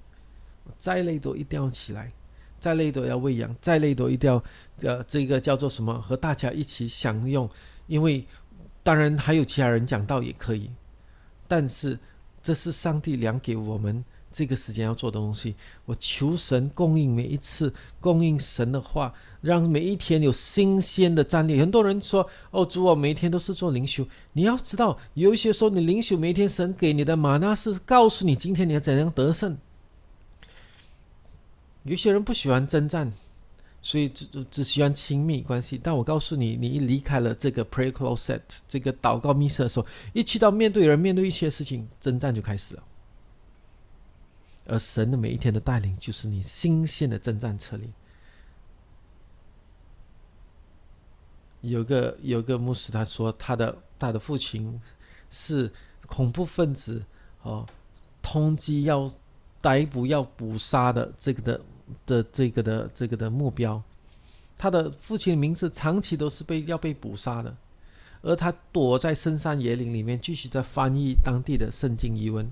再累都一定要起来，再累都要喂养，再累都一定要呃这个叫做什么和大家一起享用，因为当然还有其他人讲道也可以，但是这是上帝量给我们。这个时间要做的东西，我求神供应每一次，供应神的话，让每一天有新鲜的战力。很多人说：“哦，主，我每一天都是做灵修。”你要知道，有一些说你灵修，每一天神给你的玛纳是告诉你今天你要怎样得胜。有些人不喜欢征战，所以只只喜欢亲密关系。但我告诉你，你一离开了这个 prayer closet 这个祷告密室的时候，一去到面对人，面对一些事情，征战就开始了。而神的每一天的带领，就是你新鲜的征战策略。有个有个牧师他说，他的他的父亲是恐怖分子哦，通缉要逮捕要捕杀的这个的的这个的这个的目标。他的父亲的名字长期都是被要被捕杀的，而他躲在深山野岭里面，继续在翻译当地的圣经译文。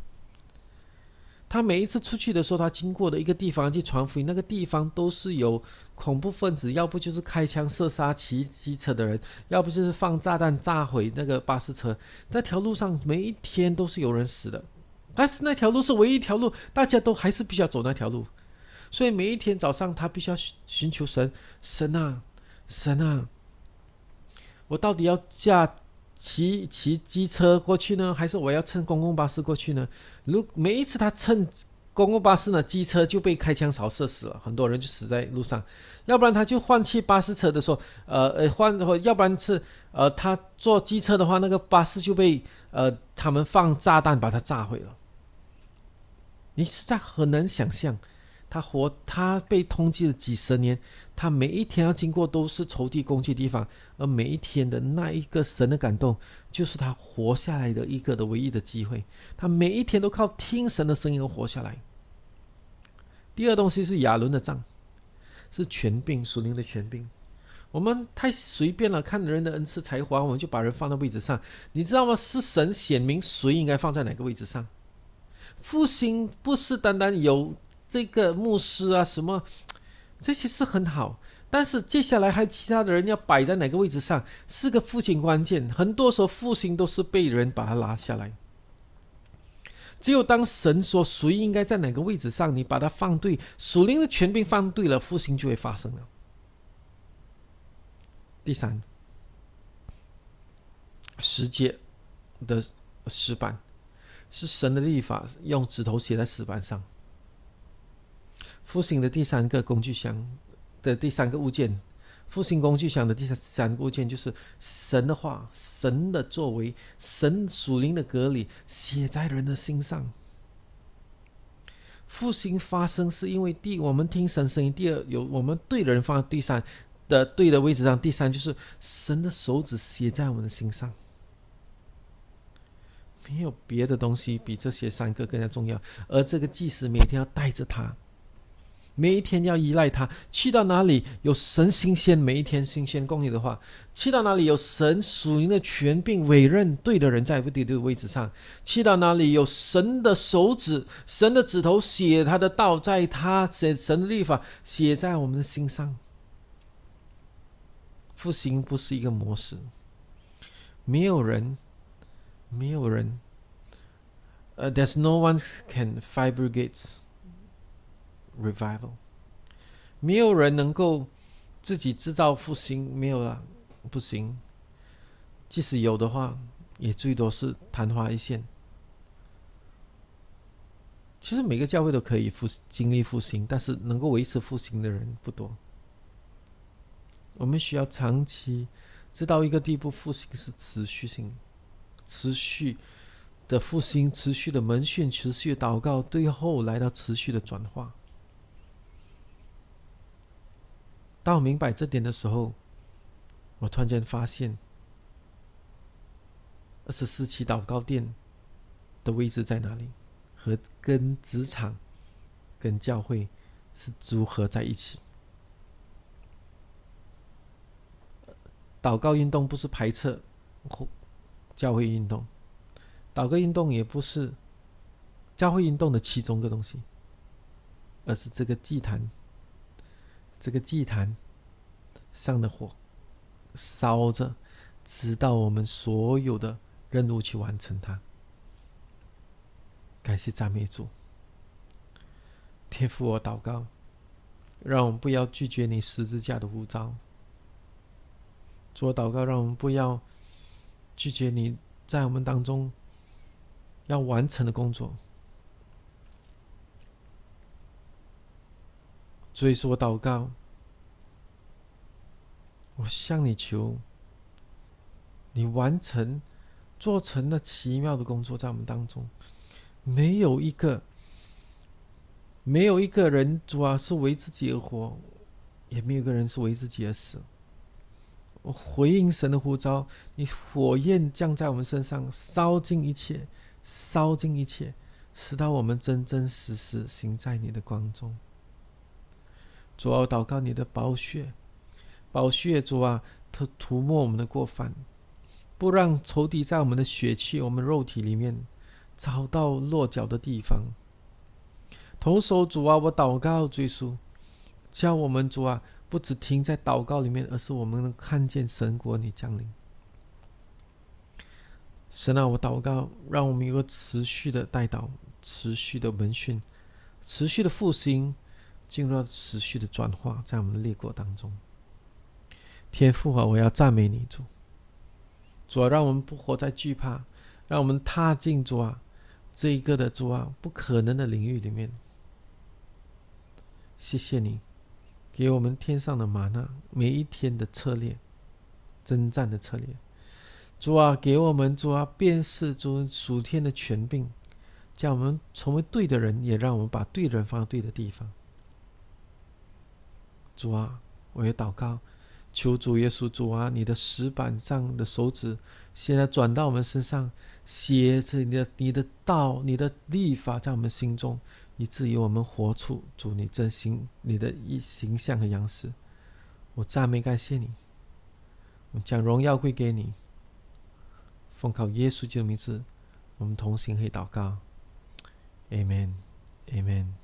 他每一次出去的时候，他经过的一个地方去传福音，那个地方都是有恐怖分子，要不就是开枪射杀骑机车的人，要不就是放炸弹炸毁那个巴士车。那条路上每一天都是有人死的，但是那条路是唯一一条路，大家都还是必须要走那条路。所以每一天早上，他必须要寻求神，神啊，神啊，我到底要驾？骑骑机车过去呢，还是我要乘公共巴士过去呢？如每一次他乘公共巴士呢，机车就被开枪扫射死了，很多人就死在路上。要不然他就换去巴士车的时候，呃呃换，要不然是呃他坐机车的话，那个巴士就被呃他们放炸弹把它炸毁了。你实在很难想象，他活他被通缉了几十年，他每一天要经过都是仇敌攻击的地方，而每一天的那一个神的感动，就是他活下来的一个的唯一的机会。他每一天都靠听神的声音而活下来。第二东西是亚伦的杖。是权柄，属灵的权柄。我们太随便了，看人的恩赐才华，我们就把人放在位置上。你知道吗？是神显明谁应该放在哪个位置上。复兴不是单单有这个牧师啊，什么这些是很好，但是接下来还有其他的人要摆在哪个位置上，是个复兴关键。很多时候复兴都是被人把它拉下来。只有当神说谁应该在哪个位置上，你把它放对，属灵的权柄放对了，复兴就会发生了。第三，十诫的石板是神的立法，用指头写在石板上。复兴的第三个工具箱的第三个物件。复兴工具箱的第三三个物件就是神的话，神的作为，神属灵的隔离写在人的心上。复兴发生是因为第我们听神声音，第二有我们对人放在第三的对的位置上，第三就是神的手指写在我们的心上。没有别的东西比这些三个更加重要，而这个祭司每天要带着它。每一天要依赖他，去到哪里有神新鲜，每一天新鲜供应的话，去到哪里有神属灵的权柄委任对的人在不对的位置上，去到哪里有神的手指、神的指头写他的道，在他写神的律法写在我们的心上。复兴不是一个模式，没有人，没有人，呃，there's no one can fabricate。Revival，没有人能够自己制造复兴，没有了，不行。即使有的话，也最多是昙花一现。其实每个教会都可以复经历复兴，但是能够维持复兴的人不多。我们需要长期知道一个地步，复兴是持续性、持续的复兴，持续的门训，持续的祷告，最后来到持续的转化。当我明白这点的时候，我突然间发现，二十四期祷告殿的位置在哪里，和跟职场、跟教会是组合在一起。祷告运动不是排斥教会运动，祷告运动也不是教会运动的其中一个东西，而是这个祭坛。这个祭坛上的火烧着，直到我们所有的任务去完成它。感谢赞美主，天父，我祷告，让我们不要拒绝你十字架的呼召。做祷告，让我们不要拒绝你在我们当中要完成的工作。追溯祷告，我向你求，你完成、做成了奇妙的工作在我们当中，没有一个、没有一个人主要是为自己而活，也没有一个人是为自己而死。我回应神的呼召，你火焰降在我们身上，烧尽一切，烧尽一切，使到我们真真实实行在你的光中。主啊，祷告你的宝血，宝血主啊，它涂抹我们的过犯，不让仇敌在我们的血气、我们肉体里面找到落脚的地方。同手主啊，我祷告追稣，叫我们主啊，不只停在祷告里面，而是我们能看见神国你降临。神啊，我祷告，让我们有个持续的带导，持续的闻讯，持续的复兴。进入到持续的转化，在我们的列国当中，天父啊，我要赞美你主，主啊，让我们不活在惧怕，让我们踏进主啊，这一个的主啊，不可能的领域里面。谢谢你，给我们天上的玛纳，每一天的策略，征战的策略。主啊，给我们主啊，辨识主属天的权柄，叫我们成为对的人，也让我们把对的人放在对的地方。主啊，我也祷告，求主耶稣主啊，你的石板上的手指，现在转到我们身上，写着你的你的道，你的立法在我们心中，以至于我们活出主你真心你的一形象和样式。我赞美感谢你，我将荣耀归给你。奉靠耶稣基督名字，我们同心可以祷告。Amen，Amen。